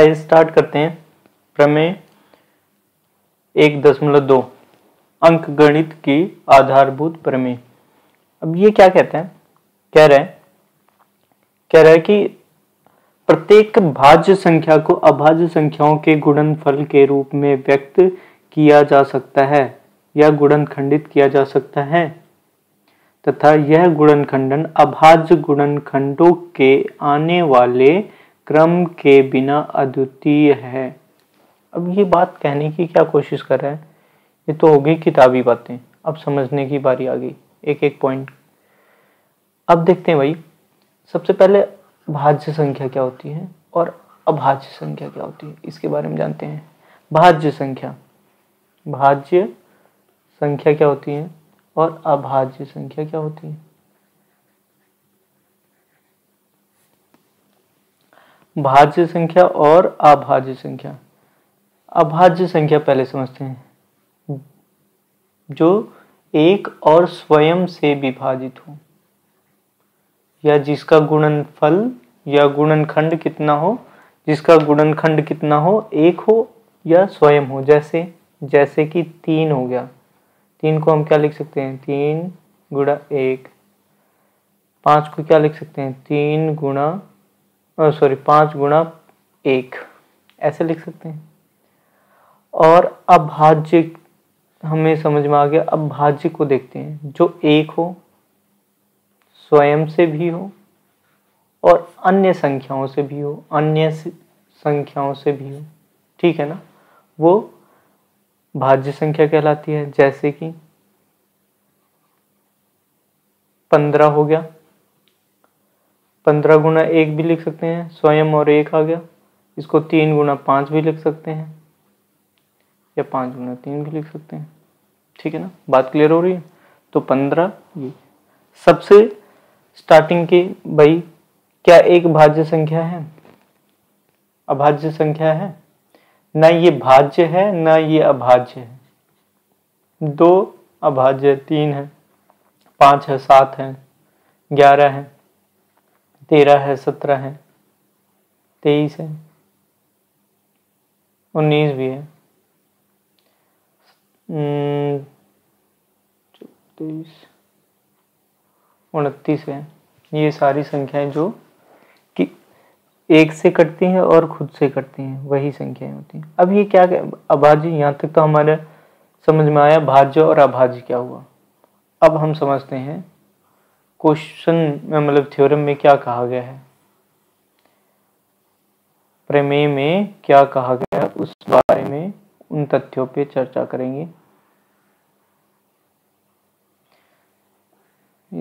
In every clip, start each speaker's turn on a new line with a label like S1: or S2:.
S1: आइए स्टार्ट करते हैं। प्रमेय एक दशमलव दो, अंक गणित की आधारभूत प्रमेय। अब ये क्या कहते हैं? कह रहे हैं, कह रहा है कि प्रत्येक भाज्य संख्या को अभाज्य संख्याओं के गुणनफल के रूप में व्यक्त किया जा सकता है या गुणन खंडित किया जा सकता है, तथा यह गुणनखंडन अभाज्य गुणनखंडों के आने वाले क्रम के बिना अद्वितीय है। अब ये बात कहने की क्या कोशिश कर रहा है? ये तो होगी किताबी बातें। अब समझने की बारी आ गई। एक एक पॉइंट अब देखते हैं भाई, सबसे पहले भाज्य संख्या क्या होती है और अभाज्य संख्या क्या होती है? इसके बारे में जानते हैं। भाज्य संख्या। भाज्य संख्या क्या होती है और अभाज्य संख्या क्या होती है? भाज्य संख्या और अभाज्य संख्या। अभाज्य संख्या पहले समझते हैं। जो एक और स्वयं से विभाजित हो। या जिसका गुणनफल या गुणनखंड कितना हो, जिसका गुणनखंड कितना हो, एक हो या स्वयं हो। जैसे जैसे कि तीन हो गया। तीन को हम क्या लिख सकते हैं? तीन गुणा एक। पाँच को क्या लिख सकते हैं? तीन गुणा सॉरी पाँच गुणा एक। ऐसे लिख सकते हैं। और अभाज्य हमें समझ में आ गया अब भाज्य को देखते हैं। जो एक हो, स्वयं से भी हो, और अन्य संख्याओं से भी हो, अन्य संख्याओं से भी हो। ठीक है ना? वो भाज्य संख्या कहलाती है। जैसे कि पंद्रह हो गया पंद्रह गुना एक भी लिख सकते हैं, स्वयं और एक आ गया। इसको तीन गुना पाँच भी लिख सकते हैं, या पाँच गुना तीन भी लिख सकते हैं। ठीक है ना? बात क्लियर हो रही है? तो पंद्रह, ये सबसे स्टार्टिंग की भाई क्या एक भाज्य संख्या है? अभाज्य संख्या है? ना ये भाज्य है, ना ये अभाज्य है। दो अभाज्य, तीन है, पाँच है, सात है, ग्यारह है। तेरह है, सत्रह है, तेईस है, उन्नीस भी है। तेईस उनतीस है। ये सारी संख्याएँ जो कि एक से कटती हैं और खुद से कटती हैं, वही संख्याएँ होती हैं। अब ये क्या अभाज्य, यहाँ तक तो हमारे समझ में आया, भाज्य और अभाज्य क्या हुआ। अब हम समझते हैं क्वेश्चन में मतलब थ्योरम में क्या कहा गया है? प्रमेय में क्या कहा गया है? उस बारे में उन तथ्यों पे चर्चा करेंगे।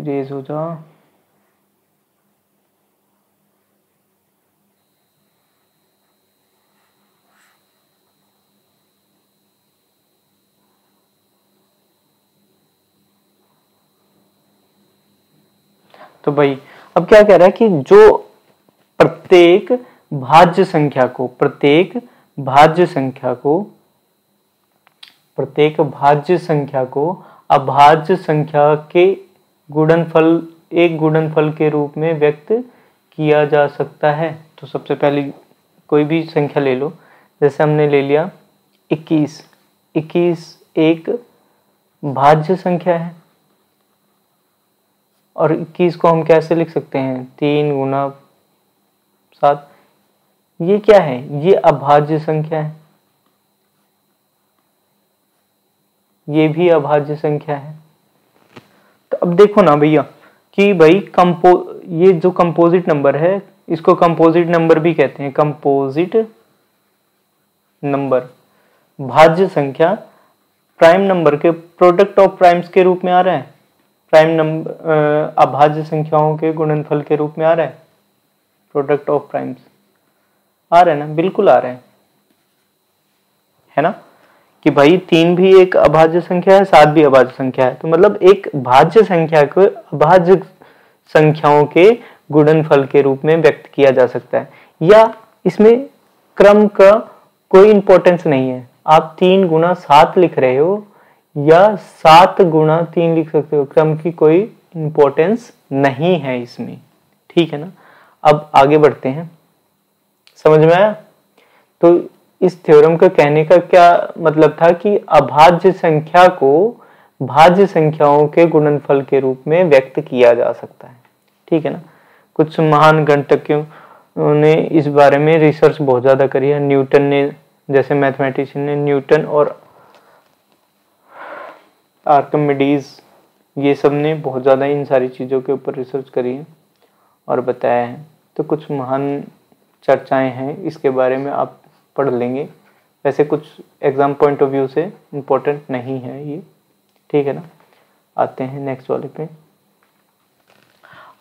S1: रेज हो जा। तो भाई, अब क्या कह रहा है कि जो प्रत्येक भाज्य संख्या को, प्रत्येक भाज्य संख्या को, प्रत्येक भाज्य संख्या को अभाज्य संख्या के गुणनफल, एक गुणनफल के रूप में व्यक्त किया जा सकता है। तो सबसे पहले कोई भी संख्या ले लो। जैसे हमने ले लिया 21 21 एक भाज्य संख्या है। और इक्कीस को हम कैसे लिख सकते हैं? तीन गुना सात। ये क्या है? ये अभाज्य संख्या है। ये भी अभाज्य संख्या है। तो अब देखो ना भैया, कि भाई कंपो, ये जो कंपोजिट नंबर है, इसको कंपोजिट नंबर भी कहते हैं। कंपोजिट नंबर भाज्य संख्या प्राइम नंबर के प्रोडक्ट ऑफ़ प्राइम्स के रूप में आ रहा है। प्राइम नंबर अभाज्य संख्याओं के गुणनफल के रूप में आ रहा है। प्रोडक्ट ऑफ़ प्राइम्स आ रहे है ना? बिल्कुल आ रहे है। है ना? कि भाई तीन भी एक अभाज्य संख्या है, सात भी अभाज्य संख्या है। तो मतलब एक भाज्य संख्या को, अभाज्य संख्याओं के गुणनफल के रूप में व्यक्त किया जा सकता है। या इसमें क्रम का कोई इंपॉर्टेंस नहीं है। आप तीन गुना सात लिख रहे हो या सात गुणा तीन लिख सकते हो। क्रम की कोई इंपॉर्टेंस नहीं है इसमें। ठीक है ना? अब आगे बढ़ते हैं। समझ में आया? तो इस थ्योरम का कहने का क्या मतलब था कि अभाज्य संख्या को भाज्य संख्याओं के गुणनफल के रूप में व्यक्त किया जा सकता है। ठीक है ना? कुछ महान गणतज्ञों ने इस बारे में रिसर्च बहुत ज़्यादा करी है। न्यूटन ने, जैसे मैथमेटिशियन ने न्यूटन और आर्कमिडीज, ये सबने बहुत ज़्यादा इन सारी चीज़ों के ऊपर रिसर्च करी है और बताया है। तो कुछ महान चर्चाएँ हैं, इसके बारे में आप पढ़ लेंगे। वैसे कुछ एग्ज़ाम पॉइंट ऑफ़ व्यू से इम्पोर्टेंट नहीं है ये। ठीक है ना? आते हैं नेक्स्ट वाले पे।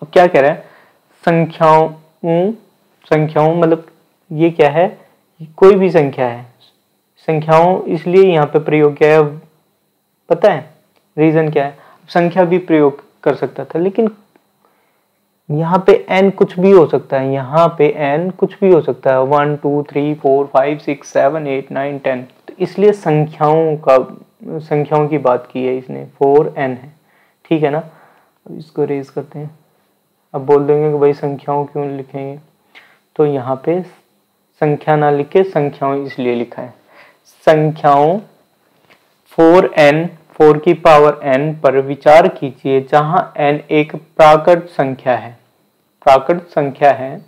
S1: अब क्या कह रहा है? संख्याओं संख्याओं मतलब ये क्या है? कोई भी संख्या है। संख्याओं इसलिए यहाँ पे प्रयोग किया है पता है रीजन क्या है? संख्या भी प्रयोग कर सकता था, लेकिन यहाँ पे n कुछ भी हो सकता है, यहाँ पे n कुछ भी हो सकता है। One two three four five six seven eight nine ten तो इसलिए संख्याओं का, संख्याओं की बात की है इसने। फोर एन है। ठीक है ना? अब इसको रेज करते हैं। अब बोल देंगे कि भाई संख्याओं क्यों लिखेंगे तो यहाँ पे संख्या ना लिखे, संख्याओं इसलिए लिखा है। संख्याओं फोर एन फोर की पावर एन पर विचार कीजिए, जहाँ एन एक प्राकृत संख्या है। प्राकृत संख्या है।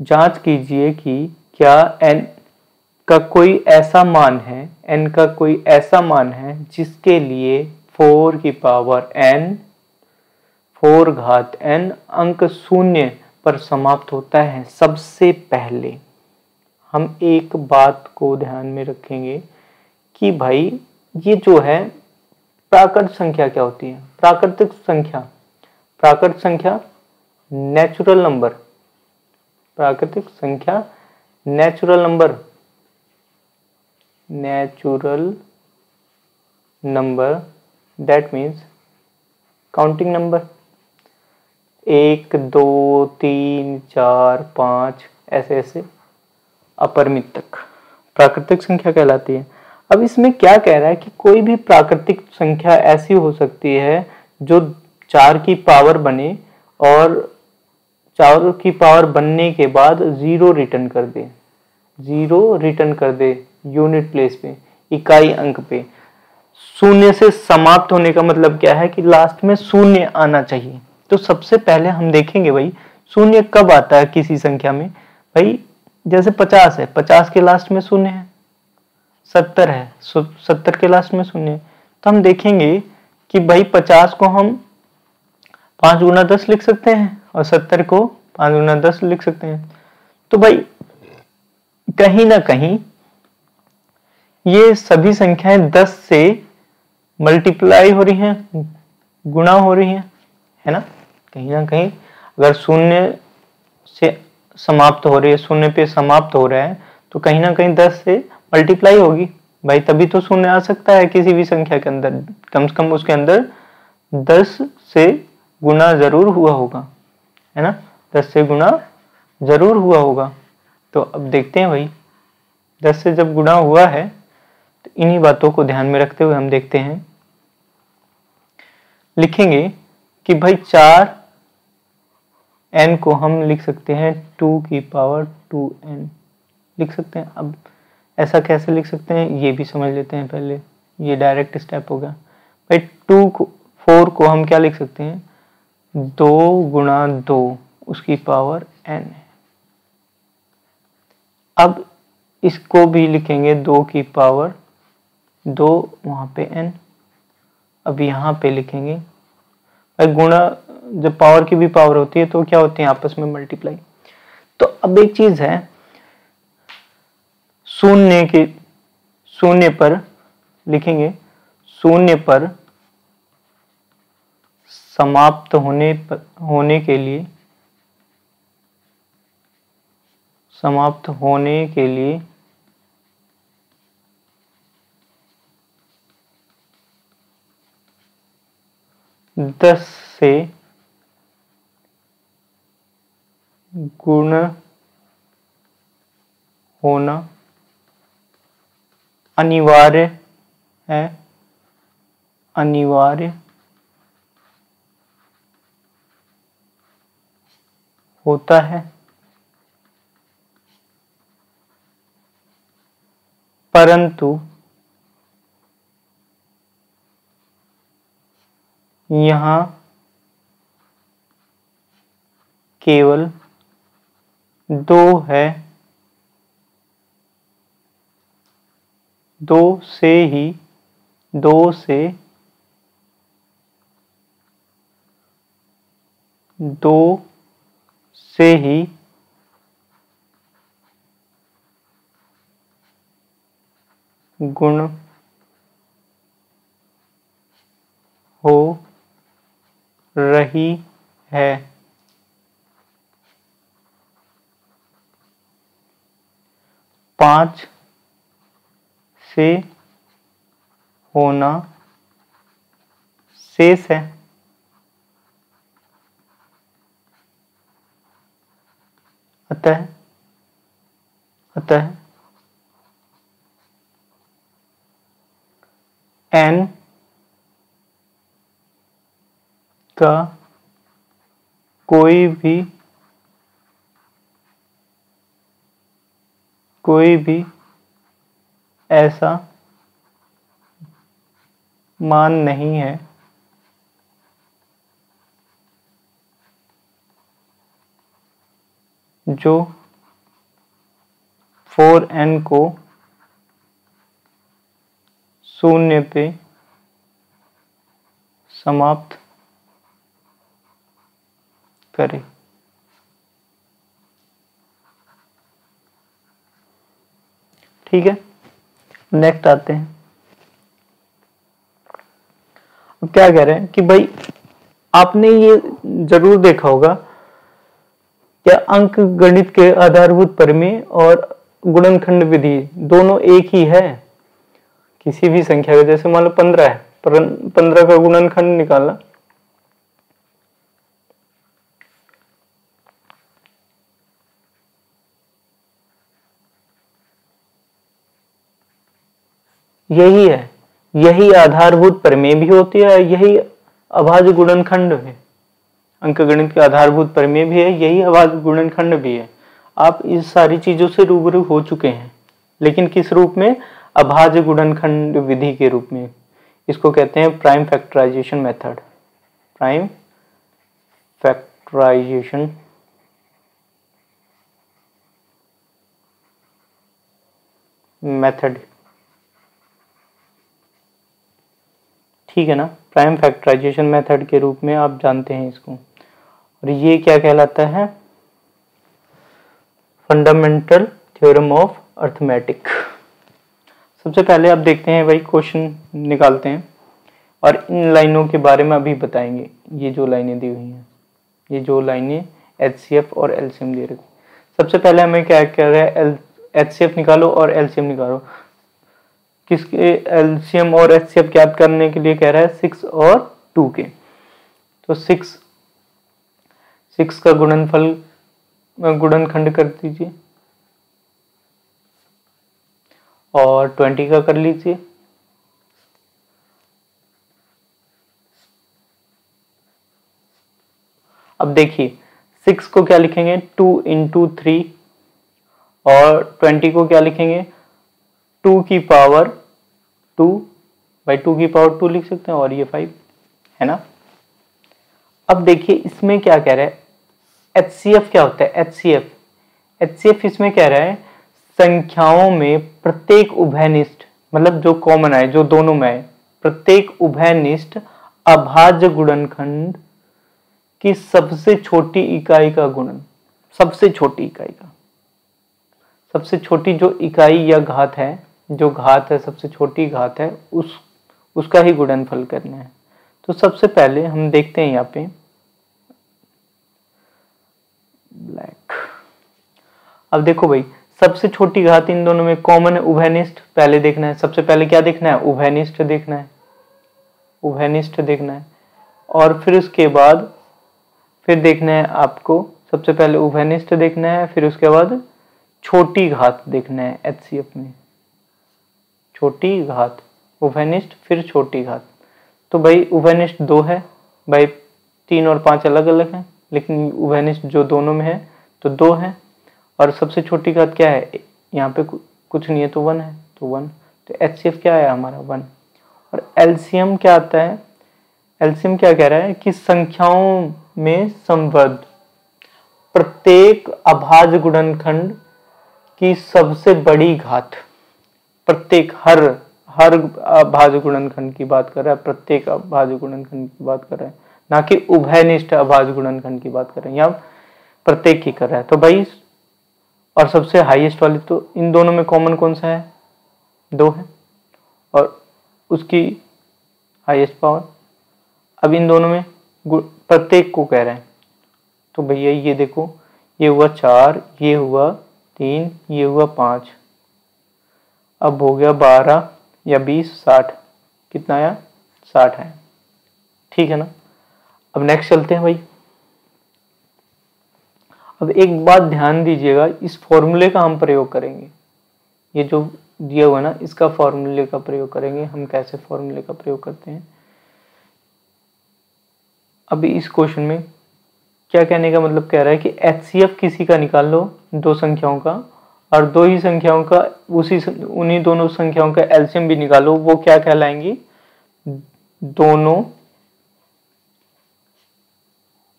S1: जाँच कीजिए कि क्या एन का कोई ऐसा मान है, एन का कोई ऐसा मान है जिसके लिए फोर की पावर एन, फोर घात एन अंक शून्य पर समाप्त होता है। सबसे पहले हम एक बात को ध्यान में रखेंगे कि भाई ये जो है, प्राकृत संख्या क्या होती है? प्राकृतिक संख्या। प्राकृतिक संख्या नेचुरल नंबर प्राकृतिक संख्या natural number natural number that means counting number एक, दो, तीन, चार, पाँच, ऐसे ऐसे अपरमित तक प्राकृतिक संख्या कहलाती है। अब इसमें क्या कह रहा है कि कोई भी प्राकृतिक संख्या ऐसी हो सकती है जो चार की पावर बने और चार की पावर बनने के बाद ज़ीरो रिटर्न कर दे। ज़ीरो रिटर्न कर दे यूनिट प्लेस पे, इकाई अंक पे। शून्य से समाप्त होने का मतलब क्या है कि लास्ट में शून्य आना चाहिए। तो सबसे पहले हम देखेंगे भाई, शून्य कब आता है किसी संख्या में? भाई, जैसे पचास है, पचास के लास्ट में शून्य है। सत्तर है। सत्तर के लास्ट में शून्य। तो हम देखेंगे कि भाई पचास को हम पाँच गुना दस लिख सकते हैं और सत्तर को पाँच गुना दस लिख सकते हैं। तो भाई, कहीं ना कहीं ये सभी संख्याएँ दस से मल्टीप्लाई हो रही हैं, गुणा हो रही हैं, है ना? कहीं ना कहीं अगर शून्य से समाप्त हो रही है, शून्य पे समाप्त हो रहा है तो कहीं ना कहीं दस से मल्टीप्लाई होगी। भाई, तभी तो शून्य आ सकता है किसी भी संख्या के अंदर। कम से कम उसके अंदर दस से गुना ज़रूर हुआ होगा, है ना? दस से गुना ज़रूर हुआ होगा। तो अब देखते हैं भाई, दस से जब गुना हुआ है तो इन्हीं बातों को ध्यान में रखते हुए हम देखते हैं। लिखेंगे कि भाई, चार एन को हम लिख सकते हैं, टू की पावर टू एन लिख सकते हैं। अब ऐसा कैसे लिख सकते हैं? ये भी समझ लेते हैं पहले। ये डायरेक्ट स्टेप होगा भाई टू फोर को हम क्या लिख सकते हैं? दो गुणा दो, उसकी पावर एन है। अब इसको भी लिखेंगे दो की पावर दो, वहाँ पे एन अब यहाँ पे लिखेंगे। भाई, गुणा, जब पावर की भी पावर होती है तो क्या होती है? आपस में मल्टीप्लाई तो अब एक चीज़ है शून्य के शून्य पर लिखेंगे, शून्य पर समाप्त होने पर होने के लिए, समाप्त होने के लिए दस से गुण होना अनिवार्य है। अनिवार्य होता है। परंतु यहाँ केवल दो है। दो से ही दो से दो से ही गुण हो रही है। पाँच से होना शेष है। अतः अतः एन का कोई भी कोई भी ऐसा मान नहीं है। जो फोर एन को शून्य पे समाप्त करे। ठीक है? नेक्स्ट आते हैं। अब क्या कह रहे हैं कि भाई, आपने ये ज़रूर देखा होगा क्या अंक गणित के आधारभूत परिमेय और गुणनखंड विधि दोनों एक ही है। किसी भी संख्या का, जैसे मान लो पंद्रह है पंद्रह का गुणनखंड निकालना। यही है। यही आधारभूत प्रमेय भी होती है, यही अभाज्य गुणनखंड है अंक गणित के आधारभूत प्रमेय भी है, यही अभाज्य गुणनखंड भी है। आप इस सारी चीज़ों से रूबरू हो चुके हैं। लेकिन किस रूप में? अभाज्य गुणनखंड विधि के रूप में। इसको कहते हैं prime factorisation method prime factorisation method ठीक है ना? प्राइम फैक्टराइजेशन मेथड के रूप में आप जानते हैं इसको। और ये क्या कहलाता है? फंडामेंटल थ्योरम ऑफ़ अर्थमेटिक सबसे पहले आप देखते हैं भाई क्वेश्चन निकालते हैं और इन लाइनों के बारे में अभी बताएँगे। ये जो लाइनें दी हुई हैं, ये जो लाइनें एच सी एफ़ और एल सी एम दे रखी सबसे पहले हमें क्या कह रहा है एल एच निकालो और एल निकालो। किसके, एलसीएम और एच ज्ञात करने के लिए कह रहा है सिक्स और टू के। तो सिक्स सिक्स का गुणनफल, गुणनखंड कर दीजिए। और ट्वेंटी का कर लीजिए। अब देखिए, सिक्स को क्या लिखेंगे? Two into three. और ट्वेंटी को क्या लिखेंगे? टू की पावर टू बाई टू की पावर टू लिख सकते हैं और ये फाइव, है ना? अब देखिए इसमें क्या कह रहा है? एच सी एफ़ क्या होता है? H C F H C F इसमें कह रहा है, संख्याओं में प्रत्येक उभयनिष्ठ मतलब जो कॉमन आए, जो दोनों में है प्रत्येक उभयनिष्ठ अभाज्य गुणनखंड की सबसे छोटी इकाई का गुणन, सबसे छोटी इकाई का, सबसे छोटी जो इकाई या घात है जो घात है, सबसे छोटी घात है, उस, उसका ही गुणनफल करना है। तो सबसे पहले हम देखते हैं यहाँ पे। ब्लैक अब देखो भाई, सबसे छोटी घात इन दोनों में कॉमन है, उभयनिष्ठ, पहले देखना है। सबसे पहले क्या देखना है? उभयनिष्ठ देखना है। उभयनिष्ठ देखना है। और फिर उसके बाद, फिर देखना है आपको, सबसे पहले उभयनिष्ठ देखना है, फिर उसके बाद छोटी घात देखना है एच में। छोटी घात, उभयनिष्ठ, फिर छोटी घात। तो भाई, उभयनिष्ठ दो है। भाई, तीन और पाँच अलग अलग हैं, लेकिन उभयनिष्ठ जो दोनों में है तो दो है। और सबसे छोटी घात क्या है? यहाँ पे कुछ नहीं है तो वन है तो वन। तो एचसीएफ क्या है हमारा? वन। और एलसीएम क्या आता है? एलसीएम क्या कह रहा है कि संख्याओं में संबद्ध प्रत्येक अभाज गुणनखंड की सबसे बड़ी घात। प्रत्येक हर हर अभाज गुणनखंड की बात कर रहा है, प्रत्येक अभाज गुणनखंड की बात कर रहा है। ना कि उभयनिष्ठ अभाज गुणनखंड की बात कर रहे हैं यहाँ प्रत्येक की कर रहा है। तो भाई, और सबसे हाईएस्ट वाली तो इन दोनों में कॉमन कौन सा है? दो है। और उसकी हाईएस्ट पावर अब इन दोनों में प्रत्येक को कह रहे हैं। तो भैया, ये देखो, ये हुआ चार, ये हुआ तीन, ये हुआ पाँच। अब हो गया बारह या बीस, साठ। कितना आया? साठ है। ठीक है ना? अब नेक्स्ट चलते हैं भाई। अब एक बात ध्यान दीजिएगा, इस फॉर्मूले का हम प्रयोग करेंगे। ये जो दिया हुआ है ना, इसका फॉर्मूले का प्रयोग करेंगे। हम कैसे फॉर्मूले का प्रयोग करते हैं? अभी इस क्वेश्चन में क्या कहने का मतलब कह रहा है कि एचसीएफ किसी का निकाल लो, दो संख्याओं का और दो ही संख्याओं का, उसी उन्हीं दोनों संख्याओं का एल्सियम भी निकालो, वो क्या कहलाएँगी? दोनों,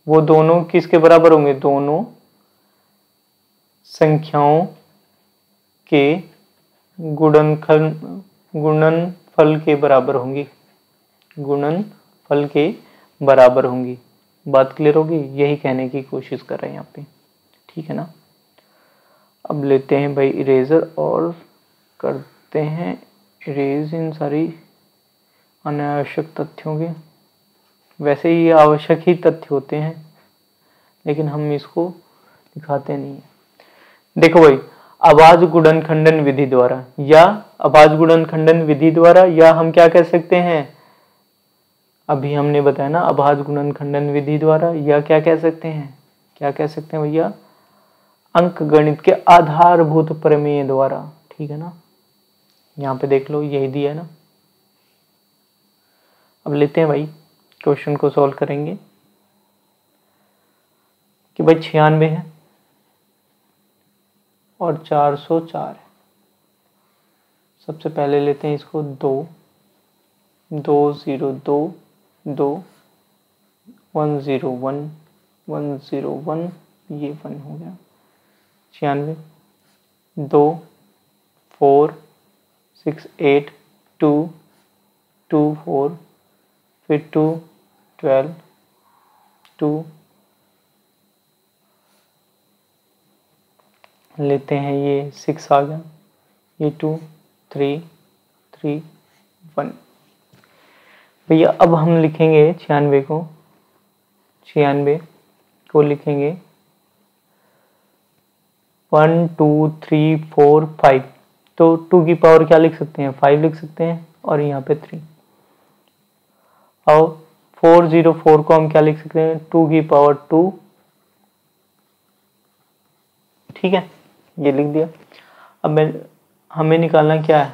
S1: वो दोनों किसके बराबर होंगे? दोनों संख्याओं के गुणनफल गुणनफल के बराबर होंगी। गुणनफल के बराबर होंगी। बात क्लियर होगी? यही कहने की कोशिश कर रहे हैं यहाँ पे ठीक है ना? अब लेते हैं भाई इरेजर और करते हैं इरेज इन सारी अनावश्यक तथ्यों के। वैसे ही आवश्यक ही तथ्य होते हैं, लेकिन हम इसको दिखाते नहीं है। देखो भाई, आवाज़ गुणन खंडन विधि द्वारा या आवाज़ गुणन खंडन विधि द्वारा या हम क्या कह सकते हैं? अभी हमने बताया ना, आवाज़ गुणन खंडन विधि द्वारा या क्या कह सकते हैं? क्या कह सकते हैं भैया? अंक गणित के आधारभूत प्रमेय द्वारा, ठीक है ना? यहाँ पे देख लो, यही दिया है ना? अब लेते हैं भाई क्वेश्चन को सॉल्व करेंगे। कि भाई छियानवे है और चार सौ चार है। सबसे पहले लेते हैं इसको दो। दो ज़ीरो दो दो, one zero one one zero one, ये वन हो गया। छियानवे, दो, four, six, eight, two two, four, फिर टू, ट्वेल्व, टू। लेते हैं ये सिक्स आ गया, ये टू, थ्री थ्री, वन। भैया, अब हम लिखेंगे छियानवे को छियानवे को लिखेंगे। One, two, three, four, five. तो टू की पावर क्या लिख सकते हैं? फाइव लिख सकते हैं और यहाँ पे थ्री। और फोर, ज़ीरो, फोर को हम क्या लिख सकते हैं? टू की पावर टू। ठीक है, ये लिख दिया। अब मैं, हमें निकालना क्या है?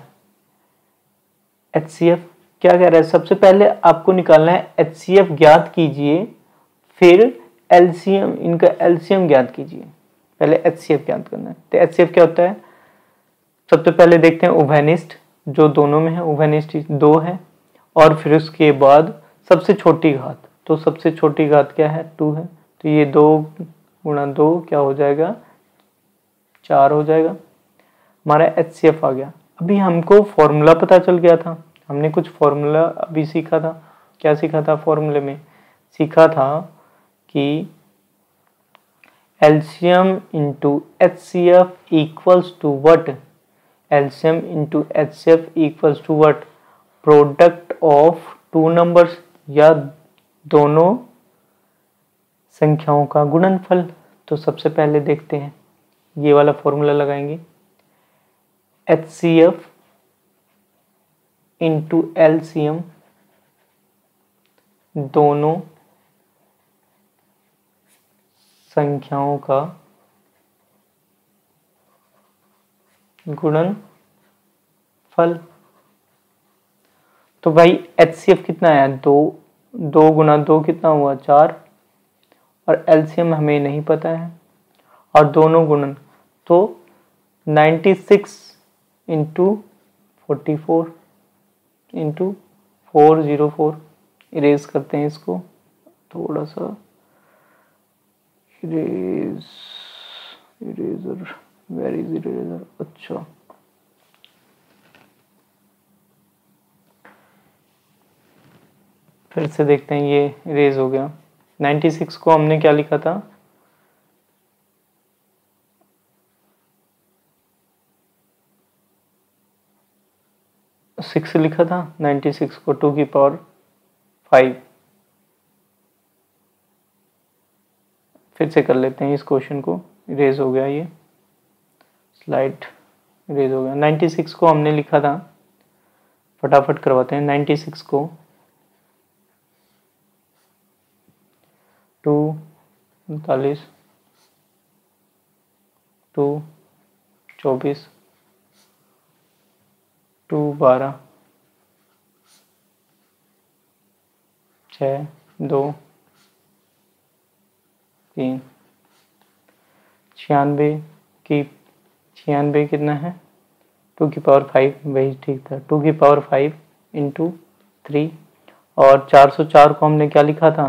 S1: एच सी एफ़ क्या कह रहा है? सबसे पहले आपको निकालना है एच सी एफ़ ज्ञात कीजिए, फिर एल सी एम इनका एल सी एम ज्ञात कीजिए। पहले एच सी एफ़ ज्ञात करना है। तो एच सी एफ़ क्या होता है? सबसे पहले देखते हैं उभयनिष्ठ, जो दोनों में है, उभयनिष्ठ दो है, और फिर उसके बाद सबसे छोटी घात। तो सबसे छोटी घात क्या है? टू है। तो ये दो गुणा दो क्या हो जाएगा? चार हो जाएगा। हमारा एच सी एफ़ आ गया। अभी हमको फॉर्मूला पता चल गया था। हमने कुछ फॉर्मूला अभी सीखा था। क्या सीखा था फॉर्मूले में? सीखा था कि LCM into H C F equals to what LCM into H C F equals to what product of two numbers या दोनों संख्याओं का गुणनफल। तो सबसे पहले देखते हैं। ये वाला फॉर्मूला लगाएँगे। H C F into LCM दोनों संख्याओं का गुणन फल। तो भाई एच सी एफ़ कितना है? दो दो गुना दो कितना हुआ? चार। और एलसीएम हमें नहीं पता है। और दोनों गुणन। तो 96 six into forty four into four zero four erase करते हैं इसको। थोड़ा सा इरेज इरेजर वेरी इरेजर अच्छा फिर से देखते हैं ये इरेज हो गया। 96 को हमने क्या लिखा था? सिक्स लिखा था 96 को टू की पावर फाइव फिर से कर लेते हैं इस क्वेश्चन को। इरेज हो गया ये। स्लाइड इरेज हो गया। 96 को हमने लिखा था। फटाफट करवाते हैं। 96 को। टू, उनतालीस। टू, चौबीस। टू, बारह। छ दो। तीन छियानवे की, छियानवे कितना है? टू की पावर फाइव, वही ठीक था। टू की पावर फाइव इंटू थ्री और चार सौ चार को हमने क्या लिखा था?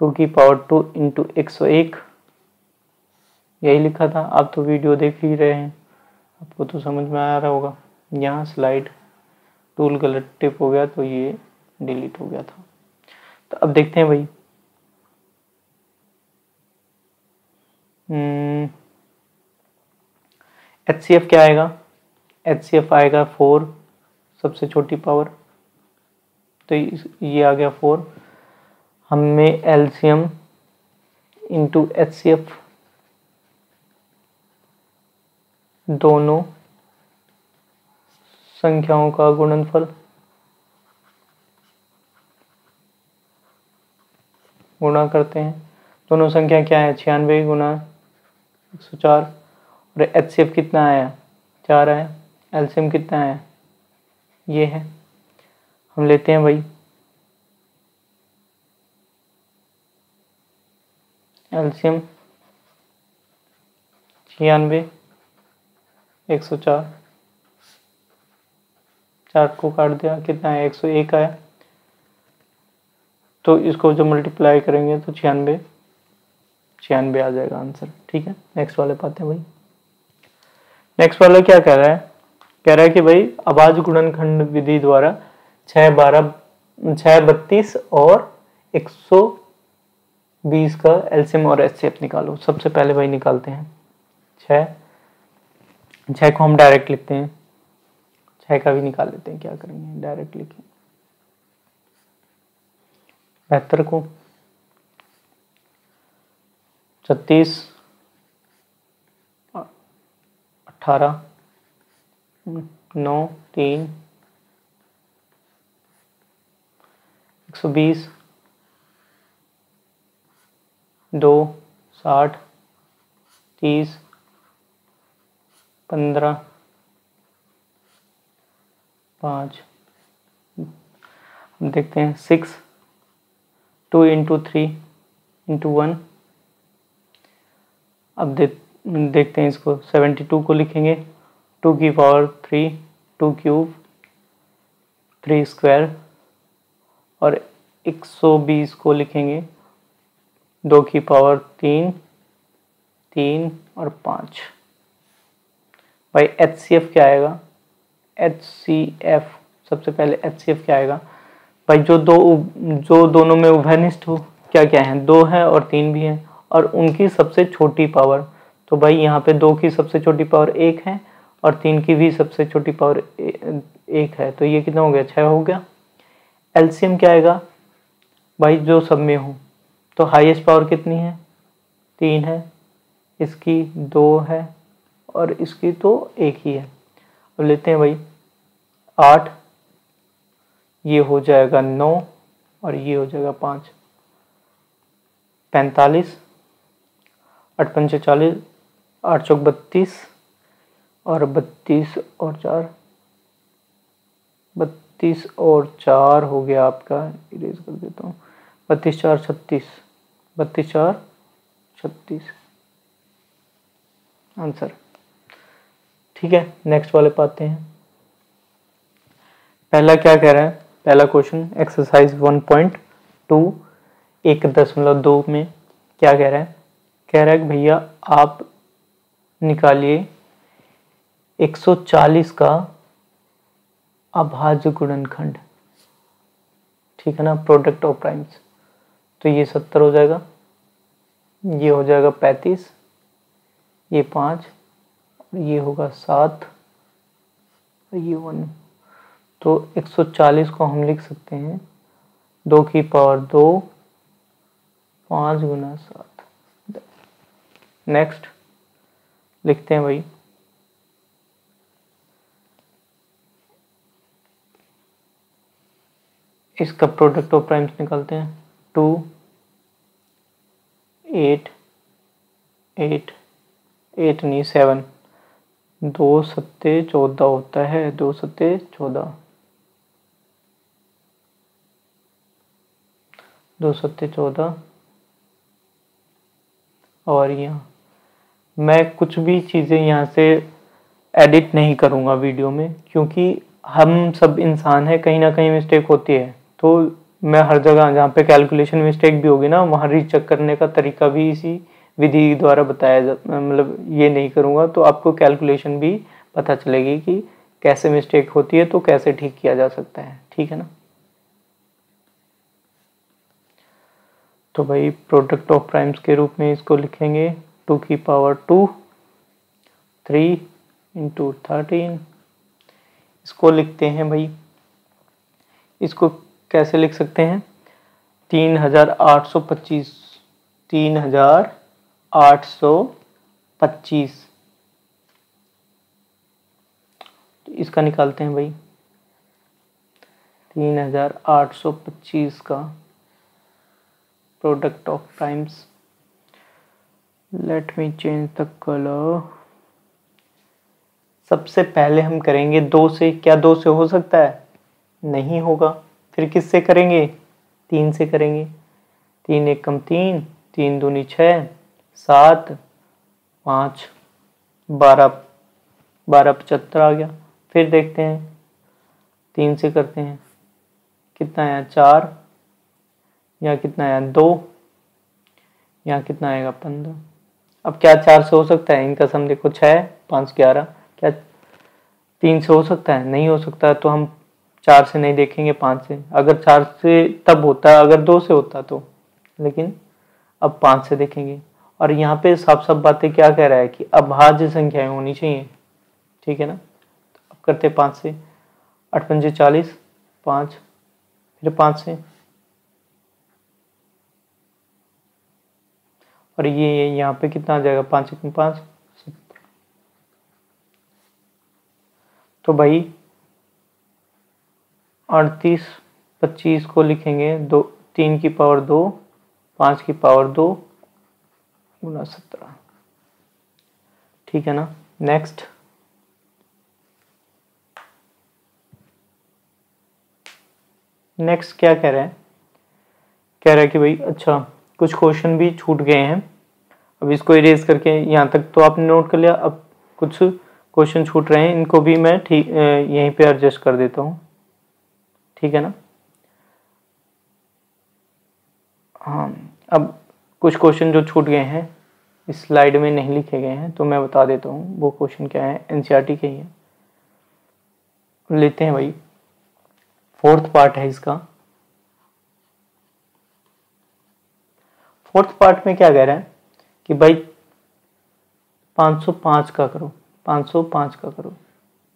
S1: टू की पावर टू इंटू एक सौ एक, यही लिखा था। आप तो वीडियो देख ही रहे हैं। आपको तो समझ में आ रहा होगा। यहाँ स्लाइड टूल गलत टिप हो गया तो ये डिलीट हो गया था। तो अब देखते हैं भाई। एच सी एफ़ क्या आएगा? एच सी एफ़ आएगा फोर सबसे छोटी पावर तो ये आ गया फोर हमें LCM into H C F दोनों संख्याओं का गुणनफल, गुणा करते हैं। दोनों संख्या क्या है? छियानवे गुना एक सौ चार। और एच सी एफ़ कितना आया? चार आया। एल्सियम कितना आया? ये है। हम लेते हैं भाई। एल्सियम छियानवे, एक सौ चार। चार को काट दिया। कितना है एक सौ एक आया। तो इसको जब मल्टीप्लाई करेंगे तो छियानवे। छियानवे आ जाएगा आंसर ठीक है? नेक्स्ट वाले पाते हैं भाई। नेक्स्ट वाला क्या कह रहा है? कह रहा है कि भाई, आवाज़ गुणनखंड विधि द्वारा छः बारह छः बत्तीस और एक सौ बीस का एल्सियम और एच निकालो। सबसे पहले भाई निकालते हैं। छः छः को हम डायरेक्ट लिखते हैं। छः का भी निकाल लेते हैं। क्या करेंगे? डायरेक्ट लिखें। बेहतर को छत्तीस, अठारह, नौ, तीन, एक सौ बीस, दो, साठ, तीस, पंद्रह, पाँच। देखते हैं six two into three into one अब दे, देखते हैं इसको। सेवेंटी टू को लिखेंगे। टू की power three two cube three square. और एक सौ बीस को लिखेंगे। दो की पावर तीन तीन और पाँच। भाई एच सी एफ़ क्या आएगा? एच सी एफ़ सबसे पहले एच सी एफ़ क्या आएगा? भाई जो दो जो दोनों में उभयनिष्ठ हो क्या क्या है? दो है और तीन भी है। और उनकी सबसे छोटी पावर तो भाई यहाँ पे दो की सबसे छोटी पावर एक है और तीन की भी सबसे छोटी पावर एक है। तो ये कितना हो गया? छः हो गया। एलसीएम क्या आएगा? भाई जो सब में हो। तो हाईएस्ट पावर कितनी है? तीन है। इसकी दो है और इसकी तो एक ही है। अब लेते हैं भाई। आठ। ये हो जाएगा नौ और ये हो जाएगा पाँच। पैंतालीस। आठ पंचे चालीस, आठ चौक बत्तीस और बत्तीस और चार। बत्तीस और चार हो गया आपका इरेज कर देता हूँ। बत्तीस, चार, छत्तीस। बत्तीस, चार, छत्तीस। आंसर। ठीक है नेक्स्ट वाले पाते हैं। पहला क्या कह रहा है? पहला question exercise one point two एक दशमलव दो में क्या कह रहा है? कह रहा है भैया, आप निकालिए। 140 का अभाज्य गुणनखंड। ठीक है ना? प्रोडक्ट ऑफ़ प्राइम्स तो ये सत्तर हो जाएगा। ये हो जाएगा पैंतीस। ये पाँच। ये होगा सात। और ये वन। तो 140 को हम लिख सकते हैं। दो की पावर दो, पाँच गुना सात। नेक्स्ट लिखते हैं भाई। इसका प्रोडक्ट ऑफ़ प्राइम्स निकालते हैं। टू एट एट एट नहीं सेवन दो सत्ते चौदह होता है, दो सत्ते चौदह। दो सत्ते चौदह। और यहाँ मैं कुछ भी चीज़ें यहाँ से एडिट नहीं करूँगा वीडियो में, क्योंकि हम सब इंसान हैं, कहीं ना कहीं मिस्टेक होती है। तो मैं हर जगह, जहाँ पे कैलकुलेशन मिस्टेक भी होगी ना, वहाँ रीचेक करने का तरीका भी इसी विधि द्वारा बताया जा मतलब ये नहीं करूँगा तो आपको कैलकुलेशन भी पता चलेगी कि कैसे मिस्टेक होती है तो कैसे ठीक किया जा सकता है। ठीक है ना? तो भाई प्रोडक्ट ऑफ़ प्राइम्स के रूप में इसको लिखेंगे। टू की power two, three into thirteen इसको लिखते हैं भाई। इसको कैसे लिख सकते हैं? तीन हज़ार आठ सौ पच्चीस, तीन हज़ार आठ सौ पच्चीस। इसका निकालते हैं भाई। तीन हज़ार आठ सौ पच्चीस का product of primes let me change the colour सबसे पहले हम करेंगे दो से, क्या दो से हो सकता है? नहीं होगा। फिर किससे करेंगे? तीन से करेंगे। तीन एक कम तीन तीन दूनी छः सात, पाँच, बारह बारह पचहत्तर आ गया। फिर देखते हैं। तीन से करते हैं। कितना आया? चार। या कितना आया? दो। यहाँ कितना आएगा? पंद्रह। अब क्या चार से हो सकता है? इनका सम देखो छः पाँच, ग्यारह। क्या तीन से हो सकता है? नहीं हो सकता तो हम चार से नहीं देखेंगे, पाँच से। अगर चार से तब होता, अगर दो से होता तो। लेकिन अब पाँच से देखेंगे। और यहाँ पे साफ़ साफ़ बातें क्या कह रहा है कि अभाज्य संख्याएँ होनी चाहिए। ठीक है ना? तो अब करते पाँच से। आठ पंजे चालीस, पाँच, फिर पाँच से। और ये यहाँ पे कितना आ जाएगा? पाँच एक पाँच? तो भाई, अड़तीस, पच्चीस को लिखेंगे, दो, तीन की पावर दो, पाँच की पावर दो गुना सत्रह। ठीक है ना? नेक्स्ट नेक्स्ट क्या कह रहे हैं? कह रहा है कि भाई अच्छा कुछ क्वेश्चन भी छूट गए हैं। अब इसको इरेज करके यहाँ तक तो आपने नोट कर लिया। अब कुछ क्वेश्चन छूट रहे हैं। इनको भी मैं ठीक यहीं पे एडजस्ट कर देता हूँ। ठीक है ना? हाँ अब कुछ क्वेश्चन जो छूट गए हैं, इस स्लाइड में नहीं लिखे गए हैं तो मैं बता देता हूँ, वो क्वेश्चन क्या है? एनसीईआरटी के ही है। लेते हैं भाई। फोर्थ पार्ट है इसका। फोर्थ पार्ट में क्या कह रहे हैं? कि भाई 505 का करो 505 का करो।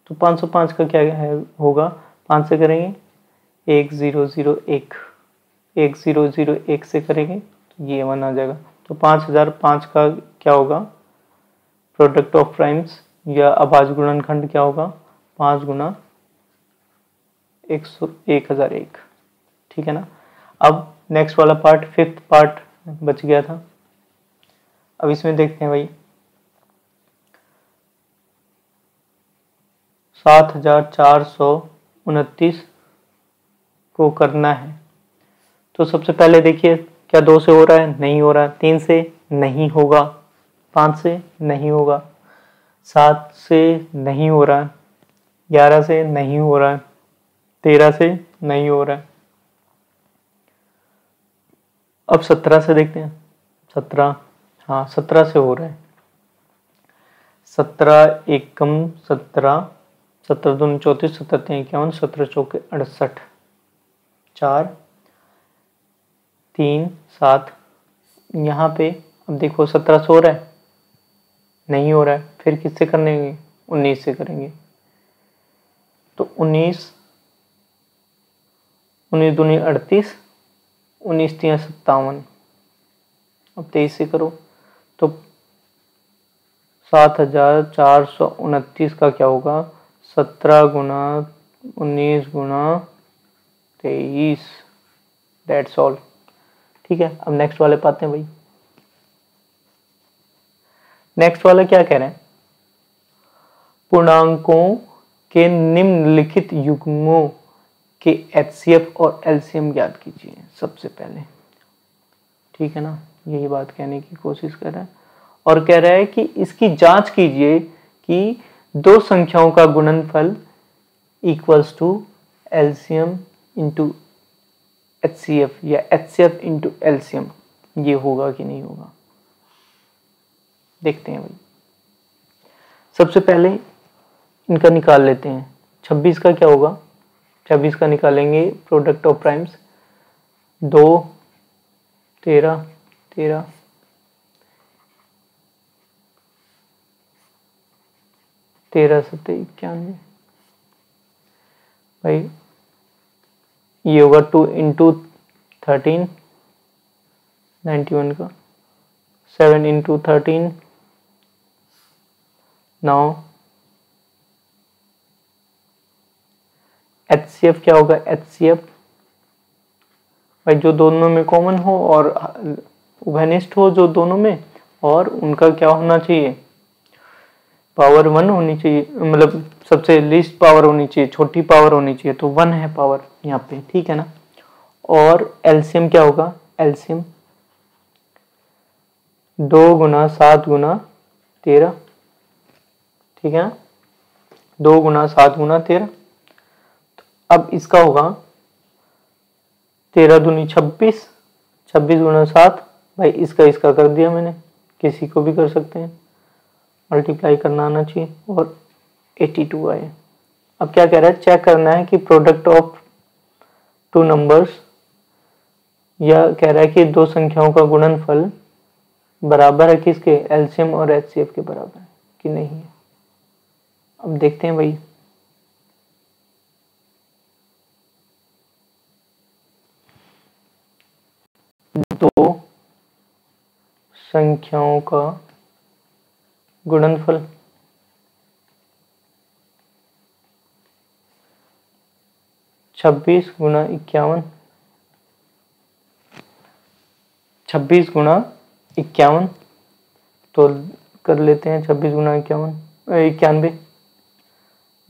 S1: तो 505 का क्या है, होगा? पाँच से करेंगे? एक ज़ीरो ज़ीरो एक। एक ज़ीरो ज़ीरो एक से करेंगे तो ये वन आ जाएगा। तो पाँच हज़ार पाँच का क्या होगा? प्रोडक्ट ऑफ़ प्राइम्स या आवाज़ गुणनखंड क्या होगा? पाँच गुना एक सौ एक हज़ार एक। ठीक है ना? अब नेक्स्ट वाला पार्ट, फिफ्थ पार्ट बच गया था। अब इसमें देखते हैं भाई। सात हज़ार चार सौ उनतीस को करना है। तो सबसे पहले देखिए, क्या दो से हो रहा है? नहीं हो रहा। है तीन से नहीं होगा। पाँच से नहीं होगा। सात से नहीं हो रहा। ग्यारह से नहीं हो रहा। तेरह से नहीं हो रहा है अब सत्रह से देखते हैं। सत्रह हाँ सत्रह से हो रहा है। सत्रह एकम, सत्रह सत्रह दून चौंतीस, सत्रह तीन इक्यावन सत्रह चौके अड़सठ। चार, तीन, सात। यहाँ पे अब देखो सत्रह सो रहा है। नहीं हो रहा है। फिर किससे करने उन्नीस से करेंगे। तो उन्नीस उन्नीस दूनी अड़तीस उन्नीस तीन सत्तावन। अब तेईस से करो तो सात हज़ार चार सौ उनतीस का क्या होगा? सत्रह गुना उन्नीस गुना तेईस। डेट्स ऑल ठीक है, अब नेक्स्ट वाले पाते हैं भाई। नेक्स्ट वाला क्या कह रहे हैं? पूर्णांकों के निम्नलिखित युग्मों के एचसीएफ और एलसीएम ज्ञात कीजिए। सबसे पहले। ठीक है ना? यही बात कहने की कोशिश कर रहा है। और कह रहा है कि इसकी जाँच कीजिए कि दो संख्याओं का गुणनफल equals to LCM into H C F या H C F into LCM ये होगा कि नहीं होगा? देखते हैं भाई। सबसे पहले इनका निकाल लेते हैं। 26 का क्या होगा? छब्बीस का निकालेंगे प्रोडक्ट ऑफ़ प्राइम्स दो, तेरह तेरह। तेरह सत्तर इक्यानवे। भाई, ये होगा two into thirteen ninety one का। सेवन इंटू थर्टीन नौ। एच सी एफ़ क्या होगा? एच सी एफ़ भाई, जो दोनों में कॉमन हो और उभनिष्ठ हो जो दोनों में, और उनका क्या होना चाहिए? पावर वन होनी चाहिए मतलब सबसे लीस्ट पावर होनी चाहिए, छोटी पावर होनी चाहिए तो वन है पावर यहाँ पे, ठीक है ना? और एलसीएम क्या होगा? एलसीएम दो गुना सात गुना तेरह, ठीक है ना? दो गुना सात गुना तेरह अब इसका होगा तेरह दूनी छब्बीस छब्बीस गुणा सात, भाई इसका इसका कर दिया मैंने, किसी को भी कर सकते हैं। मल्टीप्लाई करना आना चाहिए और एटी टू आए। अब क्या कह रहा है? चेक करना है कि प्रोडक्ट ऑफ़ टू नंबर्स या कह रहा है कि दो संख्याओं का गुणनफल बराबर है किसके? एलसीएम और एचसीएफ के बराबर है कि नहीं है? अब देखते हैं भाई। दो संख्याओं का गुणनफल। छब्बीस गुना इक्यावन। छब्बीस गुना इक्यावन। तो कर लेते हैं छब्बीस गुना इक्यावन इक्यानवे।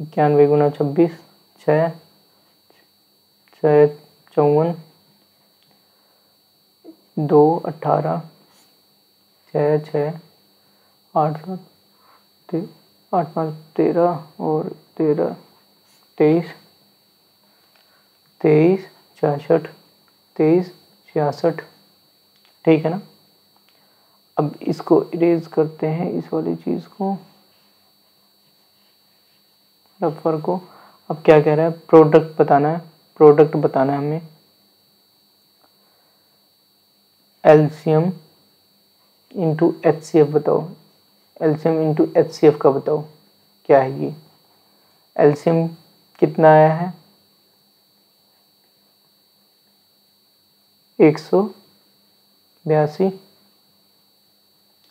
S1: इक्यानवे गुना छब्बीस छ चौवन। दो, अठारह छः छः आठ सात आठ पाँच तेरह और तेरह, तेईस तेईस, छियासठ तेईस, छियासठ। ठीक है ना? अब इसको इरेज करते हैं, इस वाली चीज़ को, रफर को। अब क्या कह रहा है? प्रोडक्ट बताना है। प्रोडक्ट बताना है हमें। LCM into H C F बताओ। LCM into H C F का बताओ। क्या है ये? एल्शियम कितना आया है? एक सौ बयासी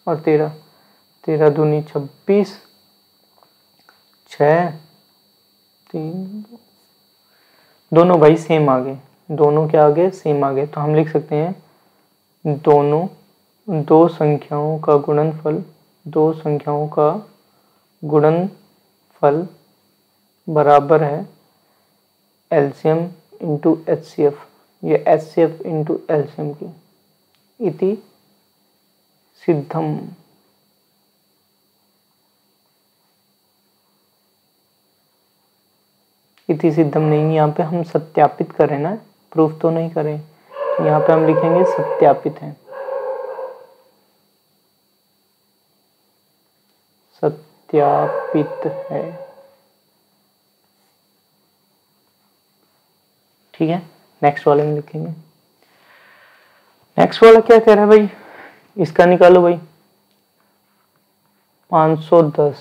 S1: और तेरह। तेरह दूनी छब्बीस छ तीन दोनों भाई सेम आ गए दोनों क्या आ गए सेम आ गए तो हम लिख सकते हैं दोनों, दो संख्याओं का गुणनफल, दो संख्याओं का गुणनफल बराबर है LCM into H C F या H C F into LCM की इति सिद्धम। इति सिद्धम नहीं, यहाँ पे हम सत्यापित करें ना, प्रूफ तो नहीं करें। यहाँ पे हम लिखेंगे सत्यापित है। सत्यापित है। ठीक है नेक्स्ट वाले में लिखेंगे। नेक्स्ट वाला क्या कह रहा है भाई? इसका निकालो भाई। 510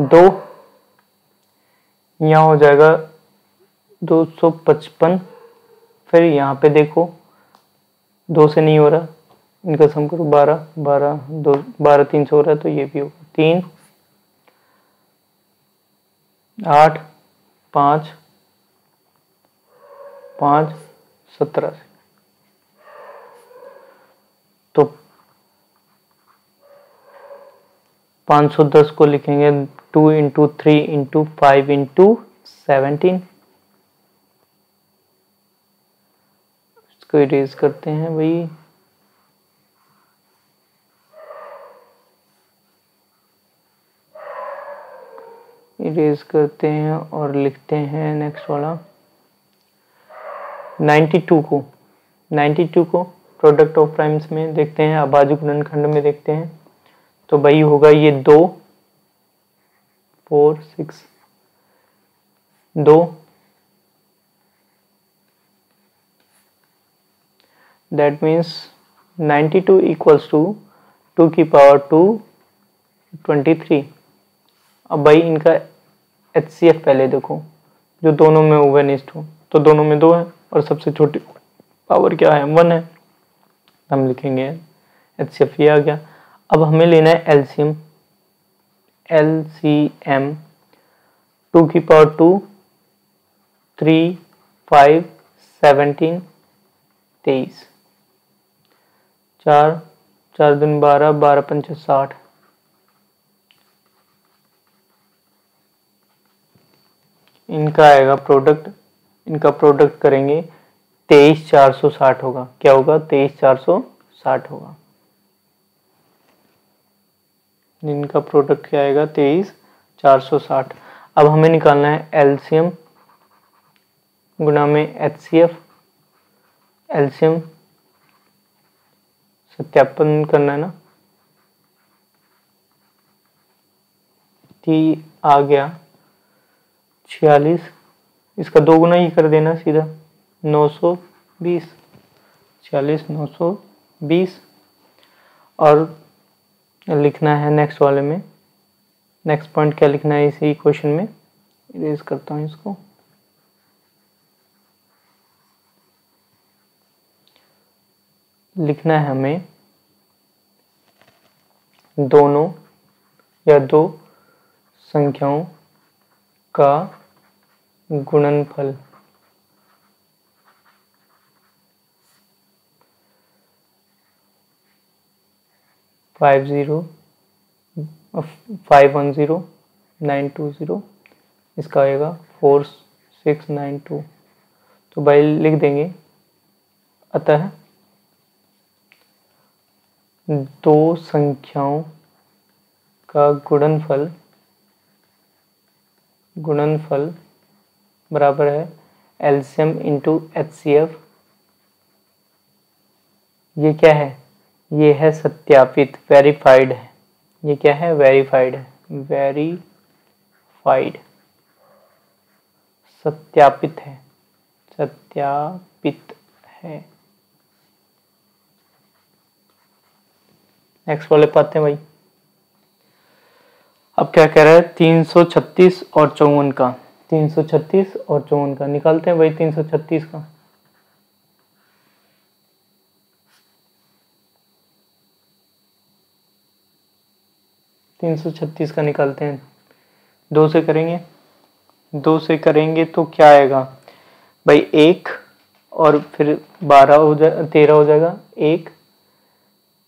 S1: दो। यहाँ हो जाएगा 255 फिर यहाँ पे देखो, दो से नहीं हो रहा। इनका सम करो बारह बारह, दो, बारह तीन से हो रहा है तो ये भी होगा। तीन, आठ, पाँच पाँच, सत्रह से। तो 510 को लिखेंगे, two into three into five into seventeen. इसको इरेज करते हैं भाई। इरेज करते हैं और लिखते हैं नेक्स्ट वाला। 92 को। 92 को प्रोडक्ट ऑफ़ प्राइम्स में देखते हैं अभाज्य गुणनखंड में देखते हैं। तो भाई होगा ये दो फोर सिक्स दो that means 92 equals to two की पावर टू ट्वेंटी थ्री अब भाई इनका एच सी एफ़ पहले देखो, जो दोनों में ओवेनिस्ट हो। तो दोनों में दो है, और सबसे छोटी पावर क्या है? वन है। हम लिखेंगे एच सी एफ़ ये आ गया। अब हमें लेना है L C M L C M two की power two three five seventeen तेईस। चार चार दिन बारह बारह पंच साठ। इनका आएगा प्रोडक्ट इनका प्रोडक्ट करेंगे, तेईस चार सौ साठ होगा। क्या होगा? तेईस चार सौ साठ होगा। इनका प्रोडक्ट क्या आएगा? तेईस चार सौ साठ। अब हमें निकालना है एलसीएम गुना में एच सी एफ़ एलसीएम सत्यापन करना है ना? टी आ गया। छियालीस। इसका दो गुना ही कर देना सीधा। नौ सौ बीस। छियालीस, नौ सौ बीस। और लिखना है नेक्स्ट वाले में। नेक्स्ट पॉइंट क्या लिखना है इसी क्वेश्चन में? इरेज करता हूँ इसको। लिखना है हमें। दोनों या दो संख्याओं का गुणनफल। Five zero, five one zero, nine two zero, इसका आएगा फोर सिक्स नाइन टू। तो भाई लिख देंगे। अतः दो संख्याओं का गुणनफल गुणनफल बराबर है LCM into H C F ये क्या है? ये है सत्यापित वेरीफाइड है। ये क्या है? वेरीफाइड है। वेरीफाइड सत्यापित है। सत्यापित है। नेक्स्ट वाले पाते हैं भाई। अब क्या कह रहा है? 336 और चौवन का। 336 और चौवन का। निकालते हैं भाई 336 का। तीन सौ छत्तीस का निकालते हैं। दो से करेंगे। दो से करेंगे तो क्या आएगा? भाई एक और फिर बारह हो जाए तेरह हो जाएगा। एक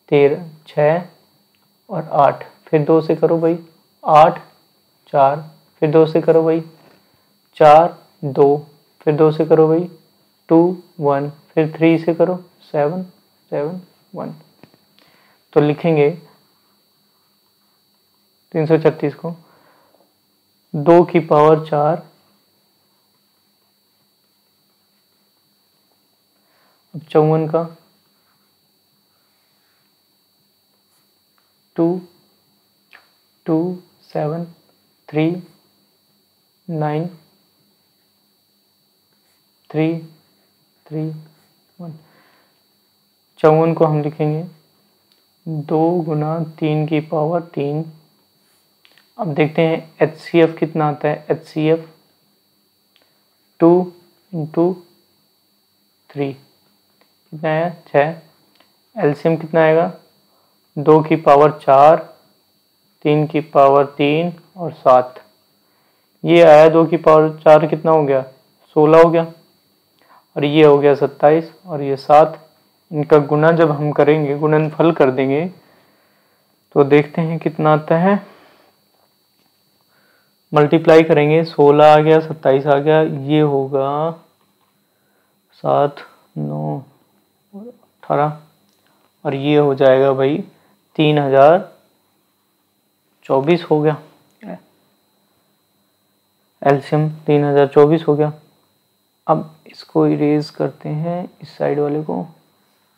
S1: तेरह छ और आठ। फिर दो से करो भाई। आठ, चार, फिर दो से करो भाई। चार, दो, फिर दो से करो भाई। टू, वन, फिर थ्री से करो। Seven seven, one. तो लिखेंगे तीन सौ छत्तीस को। दो की पावर चार। चौवन का। Two two, seven, three, nine, three three, one. चौवन को हम लिखेंगे। दो गुना तीन की पावर तीन। अब देखते हैं एच सी एफ़ कितना आता है। H C F two into three. कितना आया? छः एलसीएम कितना आएगा? दो की पावर चार, तीन की पावर तीन और सात। ये आया दो की पावर चार कितना हो गया? सोलह हो गया। और ये हो गया सत्ताईस और ये सात। इनका गुना जब हम करेंगे, गुणनफल कर देंगे तो देखते हैं कितना आता है। मल्टीप्लाई करेंगे, सोलह आ गया, सत्ताईस आ गया, ये होगा सात, नौ, अठारह। और ये हो जाएगा भाई तीन हज़ार चौबीस हो गया। एल्शियम तीन हज़ार चौबीस हो गया। अब इसको इरेज करते हैं, इस साइड वाले को।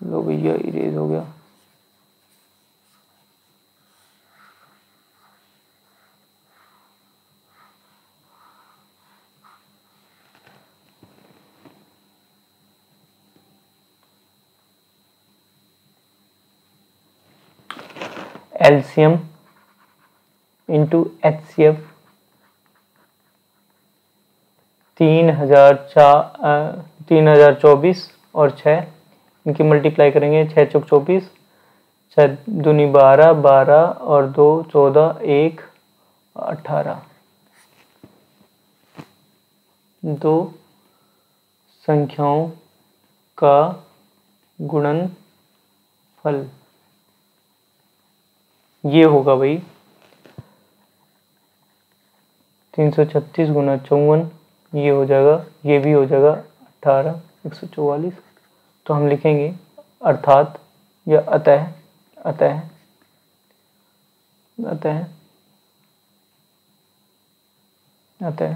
S1: लो भैया इरेज हो गया। LCM into H C F तीन हज़ार चार तीन हज़ार चौबीस और छः। इनकी मल्टीप्लाई करेंगे, छः चौक चौबीस, छः दूनी बारह बारह और दो चौदह, एक, अठारह। दो संख्याओं का गुणन फल ये होगा भाई। तीन सौ छत्तीस गुना चौवन, ये हो जाएगा, ये भी हो जाएगा अठारह, एक सौ चौवालीस। तो हम लिखेंगे अर्थात या अतः अतः अतः अतः।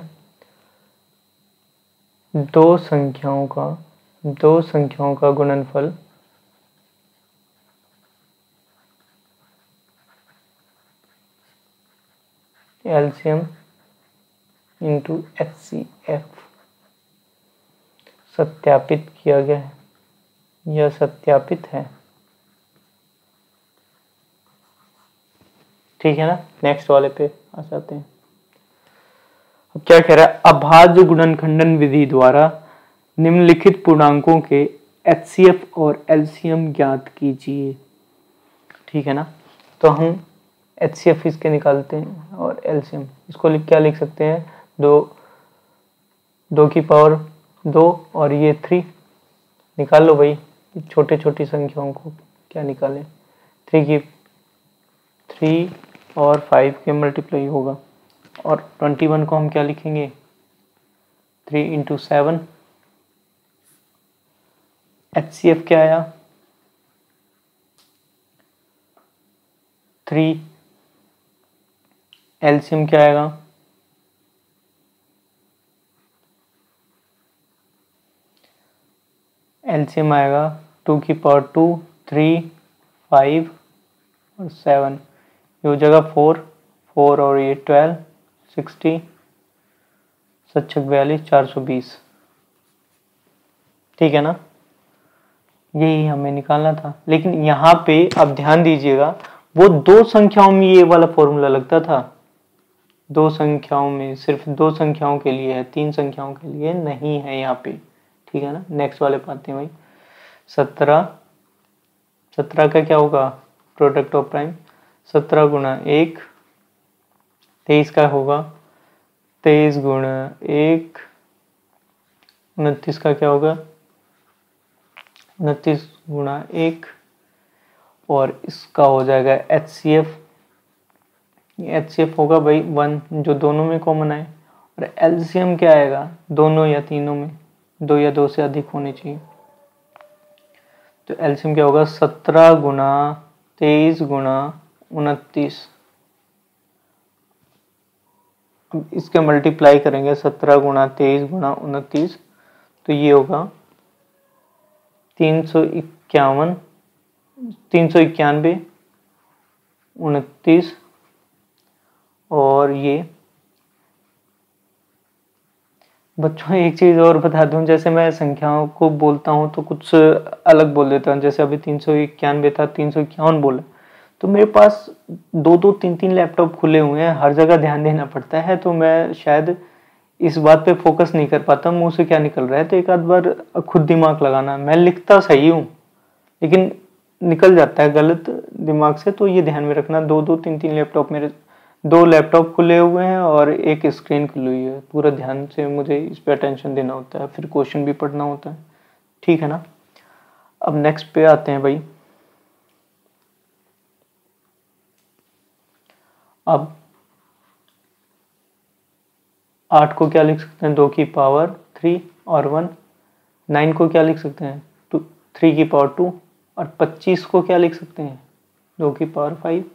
S1: दो संख्याओं का, दो संख्याओं का गुणनफल LCM into H C F सत्यापित किया गया है। यह सत्यापित है। ठीक है ना? नेक्स्ट वाले पे आ जाते हैं। अब क्या कह रहा है? अभाज्य गुणनखंडन विधि द्वारा निम्नलिखित पूर्णांकों के एचसीएफ और एलसीएम ज्ञात कीजिए। ठीक है ना? तो हम एच सी एफ़ इसके निकालते हैं और एलसीएम इसको लिख क्या लिख सकते हैं? दो दो की पावर दो और ये थ्री निकाल लो भाई छोटे छोटी संख्याओं को क्या निकालें? थ्री की थ्री और फाइव के मल्टीप्लाई होगा। और ट्वेंटी वन को हम क्या लिखेंगे? Three into seven H C F क्या आया? थ्री एलसीएम क्या आएगा? एलसीएम आएगा टू की पावर टू, थ्री, फाइव और सेवन। ये हो जाएगा फोर फोर और ये ट्वेल्व, सिक्सटी सच्छक बयालीस, चार सौ बीस। ठीक है ना? यही हमें निकालना था। लेकिन यहाँ पे अब ध्यान दीजिएगा, वो दो संख्याओं में ये वाला फॉर्मूला लगता था। दो संख्याओं में, सिर्फ़ दो संख्याओं के लिए है, तीन संख्याओं के लिए नहीं है यहाँ पे। ठीक है ना? नेक्स्ट वाले पाते हैं भाई। सत्रह। सत्रह का क्या होगा? प्रोडक्ट ऑफ़ प्राइम सत्रह गुणा एक। तेईस का होगा। तेईस गुणा एक। उनतीस का क्या होगा? उनतीस गुणा एक। और इसका हो जाएगा H C F H C F होगा भाई वन जो दोनों में कॉमन आए। और एलसीएम क्या आएगा? दोनों या तीनों में? दो या दो से अधिक होने चाहिए। तो एलसीएम क्या होगा? सत्रह गुना तेईस गुना उनतीस। अब इसके मल्टीप्लाई करेंगे, सत्रह गुना तेईस गुना उनतीस। तो ये होगा तीन सौ इक्यावन, तीन सौ इक्यानवे, उनतीस। और ये। बच्चों, एक चीज़ और बता दूँ, जैसे मैं संख्याओं को बोलता हूँ तो कुछ अलग बोल देता हूँ। जैसे अभी तीन सौ इक्यानवे था, तीन सौ इक्यावन बोला। तो मेरे पास दो दो तीन तीन लैपटॉप खुले हुए हैं, हर जगह ध्यान देना पड़ता है तो मैं शायद इस बात पे फोकस नहीं कर पाता, मुँह से क्या निकल रहा है। तो एक आध बार खुद दिमाग लगाना। मैं लिखता सही हूँ, लेकिन निकल जाता है गलत दिमाग से तो ये ध्यान में रखना। दो दो तीन तीन लैपटॉप मेरे दो लैपटॉप खुले हुए हैं और एक स्क्रीन खुली हुई है। पूरा ध्यान से मुझे इस पर अटेंशन देना होता है, फिर क्वेश्चन भी पढ़ना होता है। ठीक है ना? अब नेक्स्ट पे आते हैं भाई। अब आठ को क्या लिख सकते हैं? दो की पावर थ्री और वन नाइन को क्या लिख सकते हैं? टू थ्री की पावर टू और पच्चीस को क्या लिख सकते हैं? दो की power five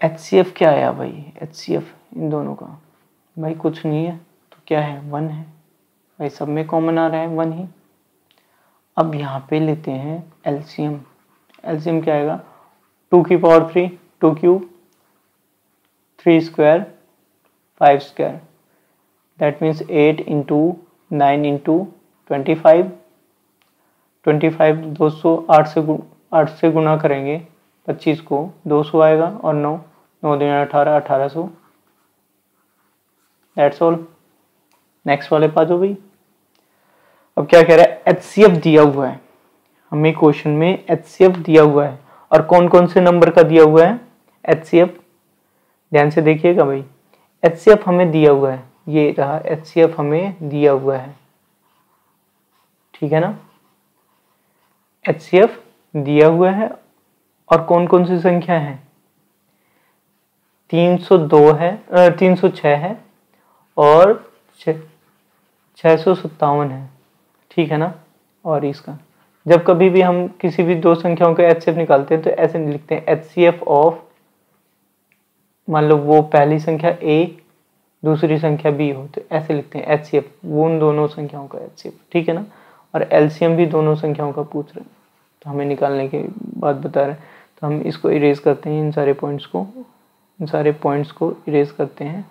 S1: H C F क्या आया भाई? एच सी एफ़ इन दोनों का। भाई कुछ नहीं है तो क्या है? वन है। भाई सब में कॉमन आ रहा है, वन ही। अब यहाँ पे लेते हैं एलसीएम एलसीएम क्या आएगा? टू की power three two cube three square five square that means eight into nine into twenty five twenty five दो सौ आठ से आठ से गुना करेंगे पच्चीस को, दो सौ आएगा और नौ। नौ दिन अठारह अठारह सौ। दैट्स ऑल नेक्स्ट वाले पा भाई। अब क्या कह रहा है? एच सी एफ़ दिया हुआ है। हमें क्वेश्चन में एच सी एफ़ दिया हुआ है। और कौन कौन से नंबर का दिया हुआ है? एच सी एफ़ ध्यान से देखिएगा भाई। एच सी एफ़ हमें दिया हुआ है। ये रहा एच सी एफ़ हमें दिया हुआ है। ठीक है ना? एच सी एफ़ दिया हुआ है। और कौन कौन सी संख्या है? तीन सौ दो है तीन सौ छ है और छः सौ सत्तावन है। ठीक है ना? और इसका। जब कभी भी हम किसी भी दो संख्याओं का एचसीएफ निकालते हैं तो ऐसे लिखते हैं। एच सी एफ़ ऑफ़ मान लो वो पहली संख्या ए दूसरी संख्या बी हो तो ऐसे लिखते हैं। एच सी एफ़ वो उन दोनों संख्याओं का एच सी एफ़ ठीक है ना? और एलसीएम भी दोनों संख्याओं का पूछ रहे हैं। तो हमें निकालने के बाद बता रहे हैं। तो हम इसको इरेज करते हैं इन सारे पॉइंट्स को। इन सारे पॉइंट्स को इरेज करते हैं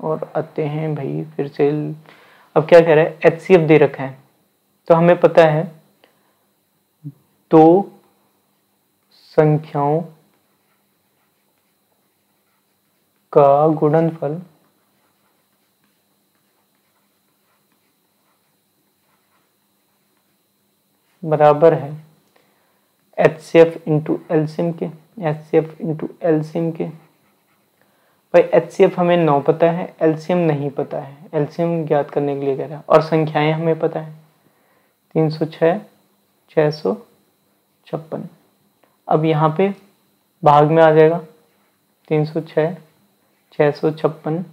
S1: और आते हैं भाई, फिर से अब क्या कह रहा है? एच सी एफ़ दे रखा है। तो हमें पता है, दो संख्याओं का गुणनफल बराबर है H C F into LCM के। H C F into LCM के। भाई एच सी एफ़ हमें नौ पता है एलसीएम नहीं पता है। एलसीएम ज्ञात करने के लिए कह रहा है। और संख्याएँ हमें पता है। तीन सौ छः छः सौ छप्पन। अब यहाँ पे भाग में आ जाएगा। तीन सौ छः छः सौ छप्पन।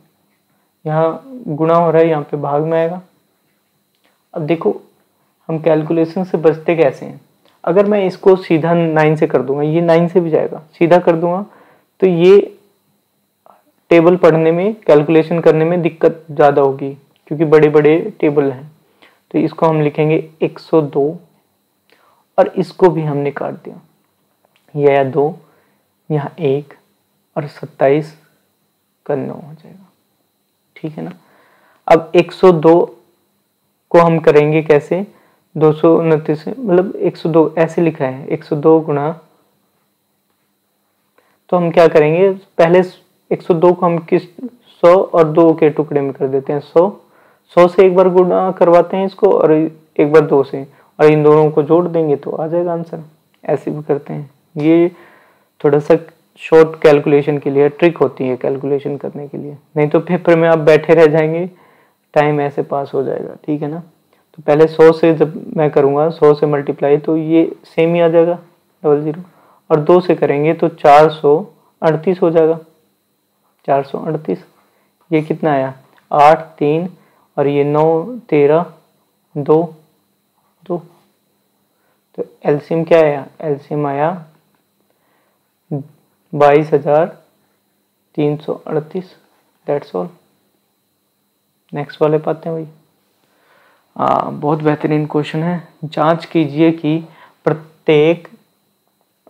S1: यहाँ गुणा हो रहा है, यहाँ पे भाग में आएगा। अब देखो, हम कैलकुलेशन से बचते कैसे हैं? अगर मैं इसको सीधा नाइन से कर दूँगा, ये नाइन से भी जाएगा। सीधा कर दूँगा तो ये टेबल पढ़ने में कैलकुलेशन करने में दिक्कत ज़्यादा होगी, क्योंकि बड़े बड़े टेबल हैं। तो इसको हम लिखेंगे 102 और इसको भी हमने काट दिया। यह दो, यहाँ एक, और सत्ताईस का नौ हो जाएगा। ठीक है ना? अब 102 को हम करेंगे कैसे? दो सौ उनतीस मतलब 102 ऐसे लिखा है 102 गुणा। तो हम क्या करेंगे, पहले 102 को हम किस 100 और दो के टुकड़े में कर देते हैं 100 100 से एक बार गुणा करवाते हैं इसको और एक बार दो से, और इन दोनों को जोड़ देंगे तो आ जाएगा आंसर। ऐसे भी करते हैं। ये थोड़ा सा शॉर्ट कैलकुलेशन के लिए ट्रिक होती है कैलकुलेशन करने के लिए। नहीं तो पेपर में आप बैठे रह जाएँगे टाइम ऐसे पास हो जाएगा, ठीक है ना? तो पहले सौ से जब मैं करूँगा, सौ से मल्टीप्लाई तो ये सेम ही आ जाएगा डबल ज़ीरो और दो से करेंगे तो चार सौ अड़तीस हो जाएगा। चार सौ अड़तीस। ये कितना आया? आठ, तीन, और ये नौ, तेरह, दो दो। तो एलसीएम क्या आया? एलसीएम आया बाईस हज़ार तीन सौ अड़तीस। डेट्स ऑल नेक्स्ट वाले पाते हैं भाई। आ, बहुत बेहतरीन क्वेश्चन है। जाँच कीजिए कि प्रत्येक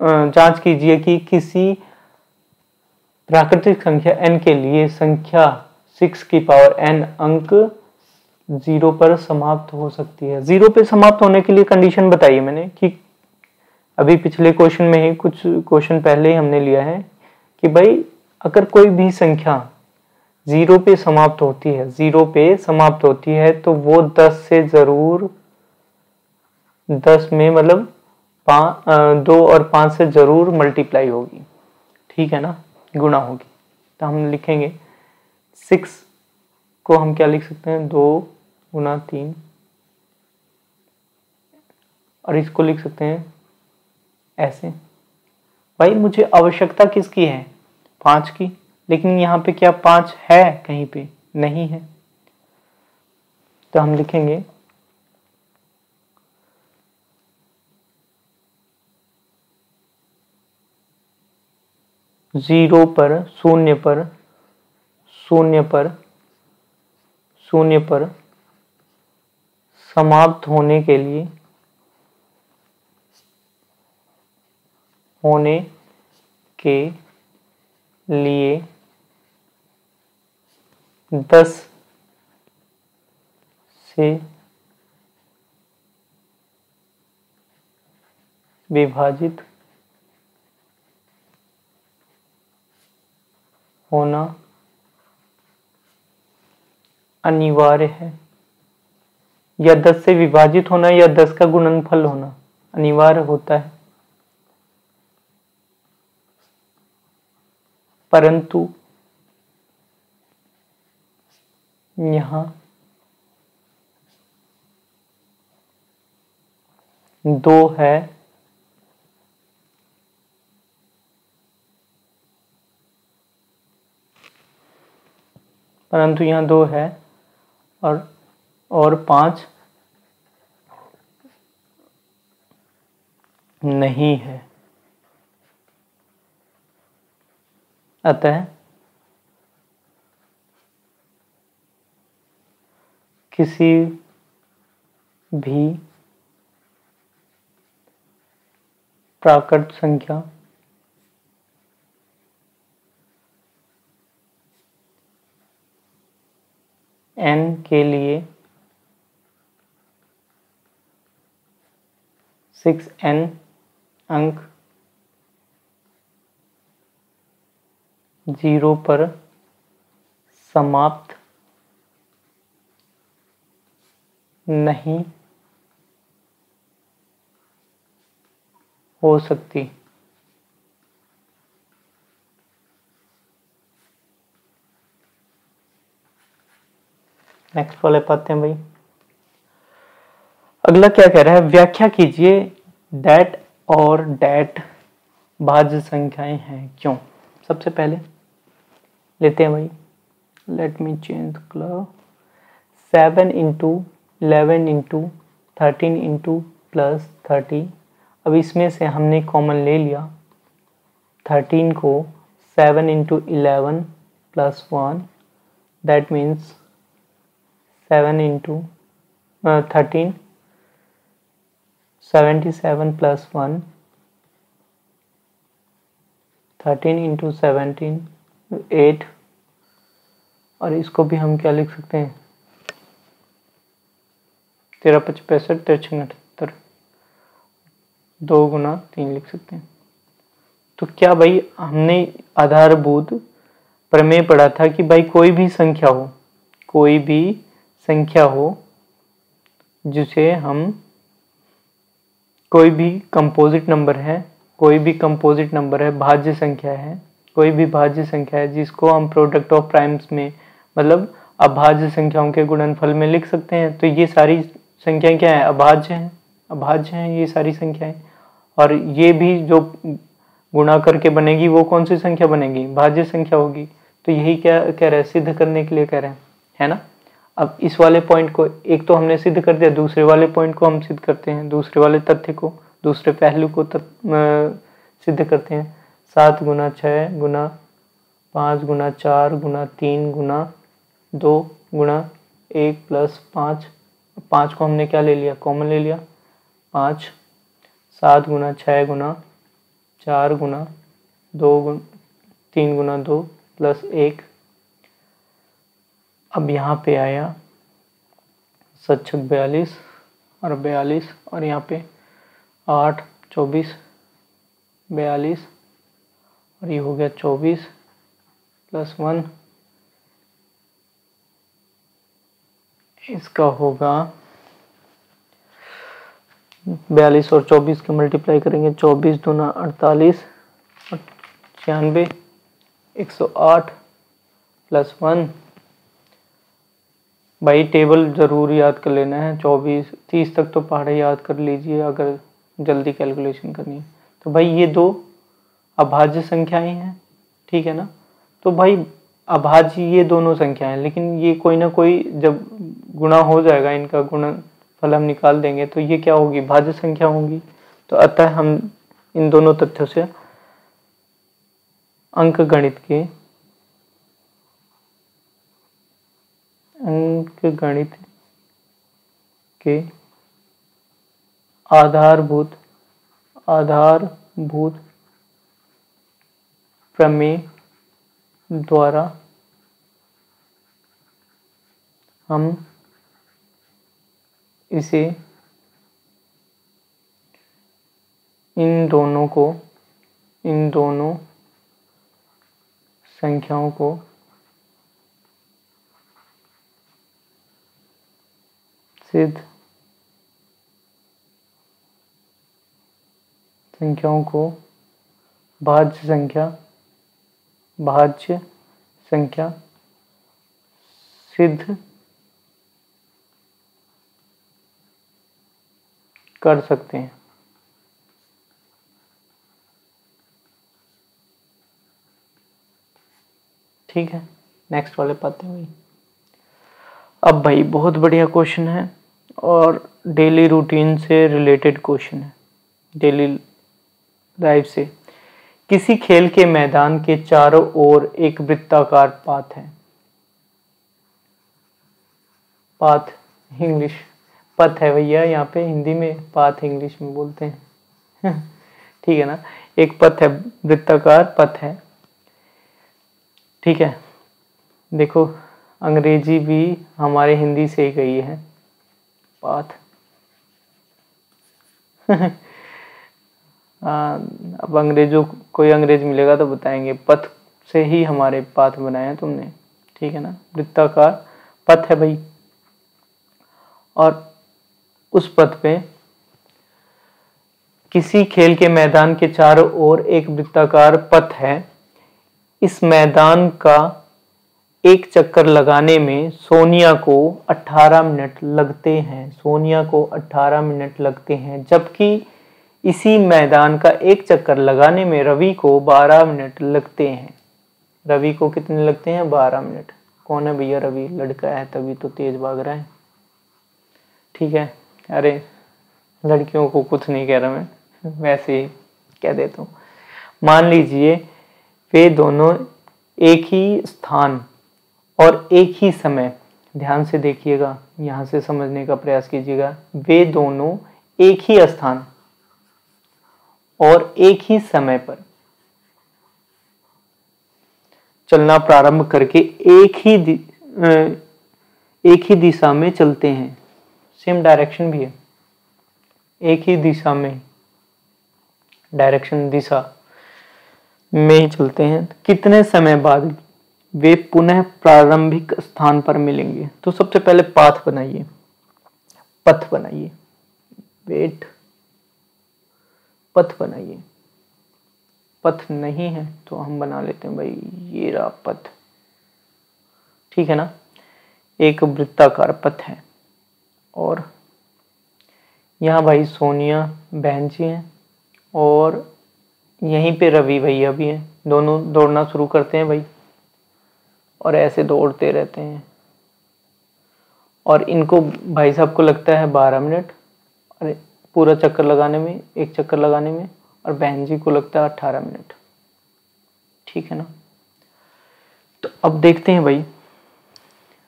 S1: जाँच कीजिए कि किसी प्राकृतिक संख्या n के लिए संख्या सिक्स की पावर n अंक ज़ीरो पर समाप्त हो सकती है। ज़ीरो पे समाप्त होने के लिए कंडीशन बताइए मैंने कि अभी पिछले क्वेश्चन में ही कुछ क्वेश्चन पहले ही हमने लिया है कि भाई अगर कोई भी संख्या ज़ीरो पे समाप्त होती है, ज़ीरो पे समाप्त होती है तो वो दस से ज़रूर दस में मतलब दो और पाँच से ज़रूर मल्टीप्लाई होगी। ठीक है ना? गुणा होगी। तो हम लिखेंगे सिक्स को हम क्या लिख सकते हैं? दो गुना तीन। और इसको लिख सकते हैं ऐसे। भाई, मुझे आवश्यकता किसकी है? पाँच की। लेकिन यहाँ पे क्या पाँच है कहीं पे? नहीं है। तो हम लिखेंगे, ज़ीरो पर शून्य पर शून्य पर शून्य पर समाप्त होने के लिए, होने के लिए दस से विभाजित होना अनिवार्य है। या दस से विभाजित होना या दस का गुणनफल होना अनिवार्य होता है। परंतु यहाँ। दो है। परंतु यहाँ दो है और और पाँच नहीं है। अतः किसी भी प्राकृत संख्या n के लिए सिक्स एन अंक ज़ीरो पर समाप्त नहीं हो सकती। नेक्स्ट वाले पाते हैं भाई। अगला क्या कह रहा है? व्याख्या कीजिए, डेट और डेट भाज्य संख्याएँ हैं, क्यों? सबसे पहले लेते हैं भाई। Let me change colour seven into eleven into thirteen into plus thirty अब इसमें से हमने कॉमन ले लिया। थर्टीन को seven into eleven plus one that means seven into thirteen seventy seven plus one thirteen into seventeen eight और इसको भी हम क्या लिख सकते हैं? तेरह पच पैंसठ तिरछन अठहत्तर दो गुना तीन लिख सकते हैं। तो क्या भाई हमने आधारभूत प्रमेय पढ़ा था कि भाई कोई भी संख्या हो, कोई भी संख्या हो, जिसे हम, कोई भी कंपोजिट नंबर है, कोई भी कंपोजिट नंबर है, भाज्य संख्या है, कोई भी भाज्य संख्या है, जिसको हम प्रोडक्ट ऑफ़ प्राइम्स में मतलब अभाज्य संख्याओं के गुणनफल में लिख सकते हैं तो ये सारी संख्याएँ क्या है? अभाज्य हैं। अभाज्य हैं ये सारी संख्याएँ। और ये भी जो गुणा करके बनेगी, वो कौन सी संख्या बनेगी? भाज्य संख्या होगी। तो यही क्या कह रहे हैं? सिद्ध करने के लिए कह रहे हैं। है ना? अब इस वाले पॉइंट को, एक तो हमने सिद्ध कर दिया, दूसरे वाले पॉइंट को हम सिद्ध करते हैं। दूसरे वाले तथ्य को, दूसरे पहलू को सिद्ध करते हैं। सात गुना छः गुना पाँच गुना चार गुना तीन गुना दो गुना एक प्लस पाँच पाँच को हमने क्या ले लिया? कॉमन ले लिया। पाँच, सात गुना छः गुना चार गुना दो गुना, तीन गुना दो प्लस एक। अब यहाँ पे आया सच्छक बयालीस और बयालीस और यहाँ पे आठ, चौबीस, बयालीस और ये हो गया चौबीस प्लस वन इसका होगा बयालीस और चौबीस के मल्टीप्लाई करेंगे, चौबीस दूना अड़तालीस छियानवे एक सौ आठ प्लस वन भाई टेबल ज़रूर याद कर लेना है, चौबीस, तीस तक तो पहाड़े याद कर लीजिए अगर जल्दी कैलकुलेशन करनी है। तो भाई ये दो अभाज्य संख्याएँ हैं, ठीक है ना? तो भाई अभाज्य ये दोनों संख्याएँ लेकिन ये कोई ना कोई जब गुणा हो जाएगा, इनका गुण फल हम निकाल देंगे तो ये क्या होगी? भाज्य संख्या होगी। तो अतः हम इन दोनों तथ्यों से अंक गणित के, अंक गणित के आधारभूत आधारभूत प्रमेय द्वारा हम इसे इन दोनों को, इन दोनों संख्याओं को सिद्ध संख्याओं को भाज्य संख्या भाज्य संख्या सिद्ध कर सकते हैं। ठीक है नेक्स्ट वाले पाते हैं भाई अब भाई, बहुत बढ़िया क्वेश्चन है और डेली रूटीन से रिलेटेड क्वेश्चन है। डेली लाइफ से। किसी खेल के मैदान के चारों ओर एक वृत्ताकार पाथ है। पाथ इंग्लिश पथ है भैया, यहाँ पे हिंदी में पाथ इंग्लिश में बोलते हैं। ठीक है ना? एक पथ है, वृत्ताकार पथ है। ठीक है, देखो, अंग्रेज़ी भी हमारे हिंदी से ही गई है। पाथ अब अंग्रेज़ों कोई अंग्रेज़ मिलेगा तो बताएँगे। पथ से ही हमारे पाथ बनाए हैं तुमने, ठीक है ना? वृत्ताकार पथ है भाई। और उस पथ पे किसी खेल के मैदान के चारों ओर एक वृत्ताकार पथ है। इस मैदान का एक चक्कर लगाने में सोनिया को 18 मिनट लगते हैं, सोनिया को 18 मिनट लगते हैं, जबकि इसी मैदान का एक चक्कर लगाने में रवि को 12 मिनट लगते हैं। रवि को कितने लगते हैं? 12 मिनट। कौन है भैया रवि? लड़का है तभी तो तेज भाग रहा है। ठीक है। अरे, लड़कियों को कुछ नहीं कह रहा मैं। वैसे ही कह देता हूँ। मान लीजिए, वे दोनों एक ही स्थान और एक ही समय, ध्यान से देखिएगा, यहाँ से समझने का प्रयास कीजिएगा, वे दोनों एक ही स्थान और एक ही समय पर चलना प्रारंभ करके एक ही एक ही दिशा में चलते हैं। सेम डायरेक्शन भी है। एक ही दिशा में डायरेक्शन दिशा में चलते हैं। कितने समय बाद वे पुनः प्रारंभिक स्थान पर मिलेंगे? तो सबसे पहले पाथ बनाइए। पथ बनाइए। वेट पथ बनाइए। पथ नहीं है तो हम बना लेते हैं भाई, ये रहा पथ। ठीक है ना? एक वृत्ताकार पथ है। और यहाँ भाई सोनिया बहन जी हैं और यहीं पे रवि भैया भी हैं। दोनों दौड़ना शुरू करते हैं भाई और ऐसे दौड़ते रहते हैं। और इनको भाई साहब को लगता है बारह मिनट। अरे पूरा चक्कर लगाने में, एक चक्कर लगाने में और बहन जी को लगता है अट्ठारह मिनट। ठीक है ना? तो अब देखते हैं भाई,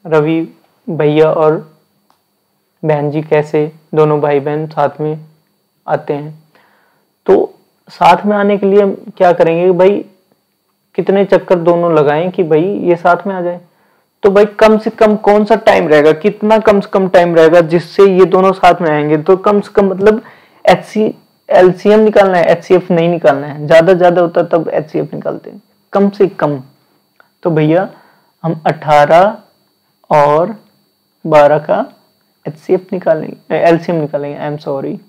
S1: रवि भैया और बहन जी कैसे दोनों भाई बहन साथ में आते हैं। तो साथ में आने के लिए हम क्या करेंगे भाई, कितने चक्कर दोनों लगाएँ कि भाई ये साथ में आ जाए? तो भाई कम से कम कौन सा टाइम रहेगा? कितना कम से कम टाइम रहेगा जिससे ये दोनों साथ में आएँगे? तो कम से कम मतलब एच सी एलसीएम निकालना है एचसीएफ नहीं निकालना है। ज़्यादा ज़्यादा होता तब एच सी एफ़ निकालते हैं। कम से कम। तो भैया, हम 18 और 12 का एच सी एफ़ निकालेंगे एलसीएम निकालेंगे। आई एम सॉरी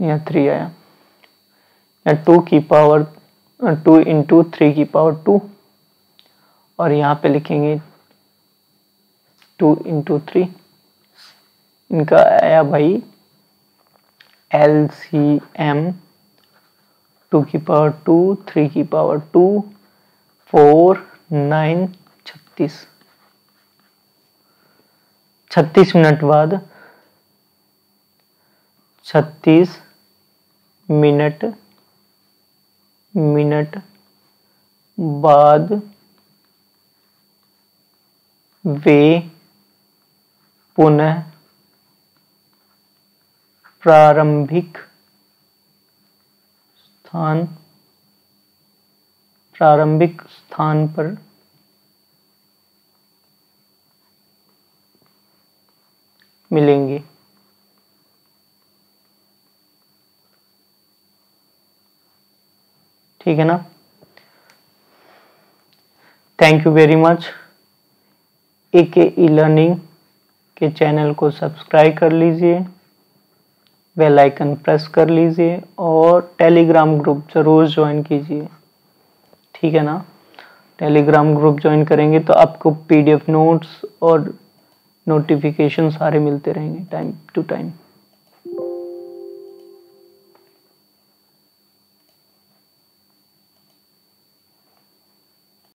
S1: यहाँ थ्री आया। या टू की पावर टू इंटू थ्री की पावर टू और यहाँ पे लिखेंगे टू इंटू थ्री इनका आया भाई एल सी एम टू की पावर टू थ्री की पावर टू फोर नाइन छत्तीस. छत्तीस मिनट बाद छत्तीस मिनट मिनट बाद वे पुनः प्रारंभिक स्थान प्रारंभिक स्थान पर मिलेंगे। ठीक है ना? Thank you very much A K E learning के चैनल को सब्सक्राइब कर लीजिए बेल आइकन प्रेस कर लीजिए और टेलीग्राम ग्रुप ज़रूर ज्वाइन कीजिए। ठीक है ना? टेलीग्राम ग्रुप ज्वाइन करेंगे तो आपको पीडीएफ नोट्स और नोटिफिकेशन सारे मिलते रहेंगे टाइम टू टाइम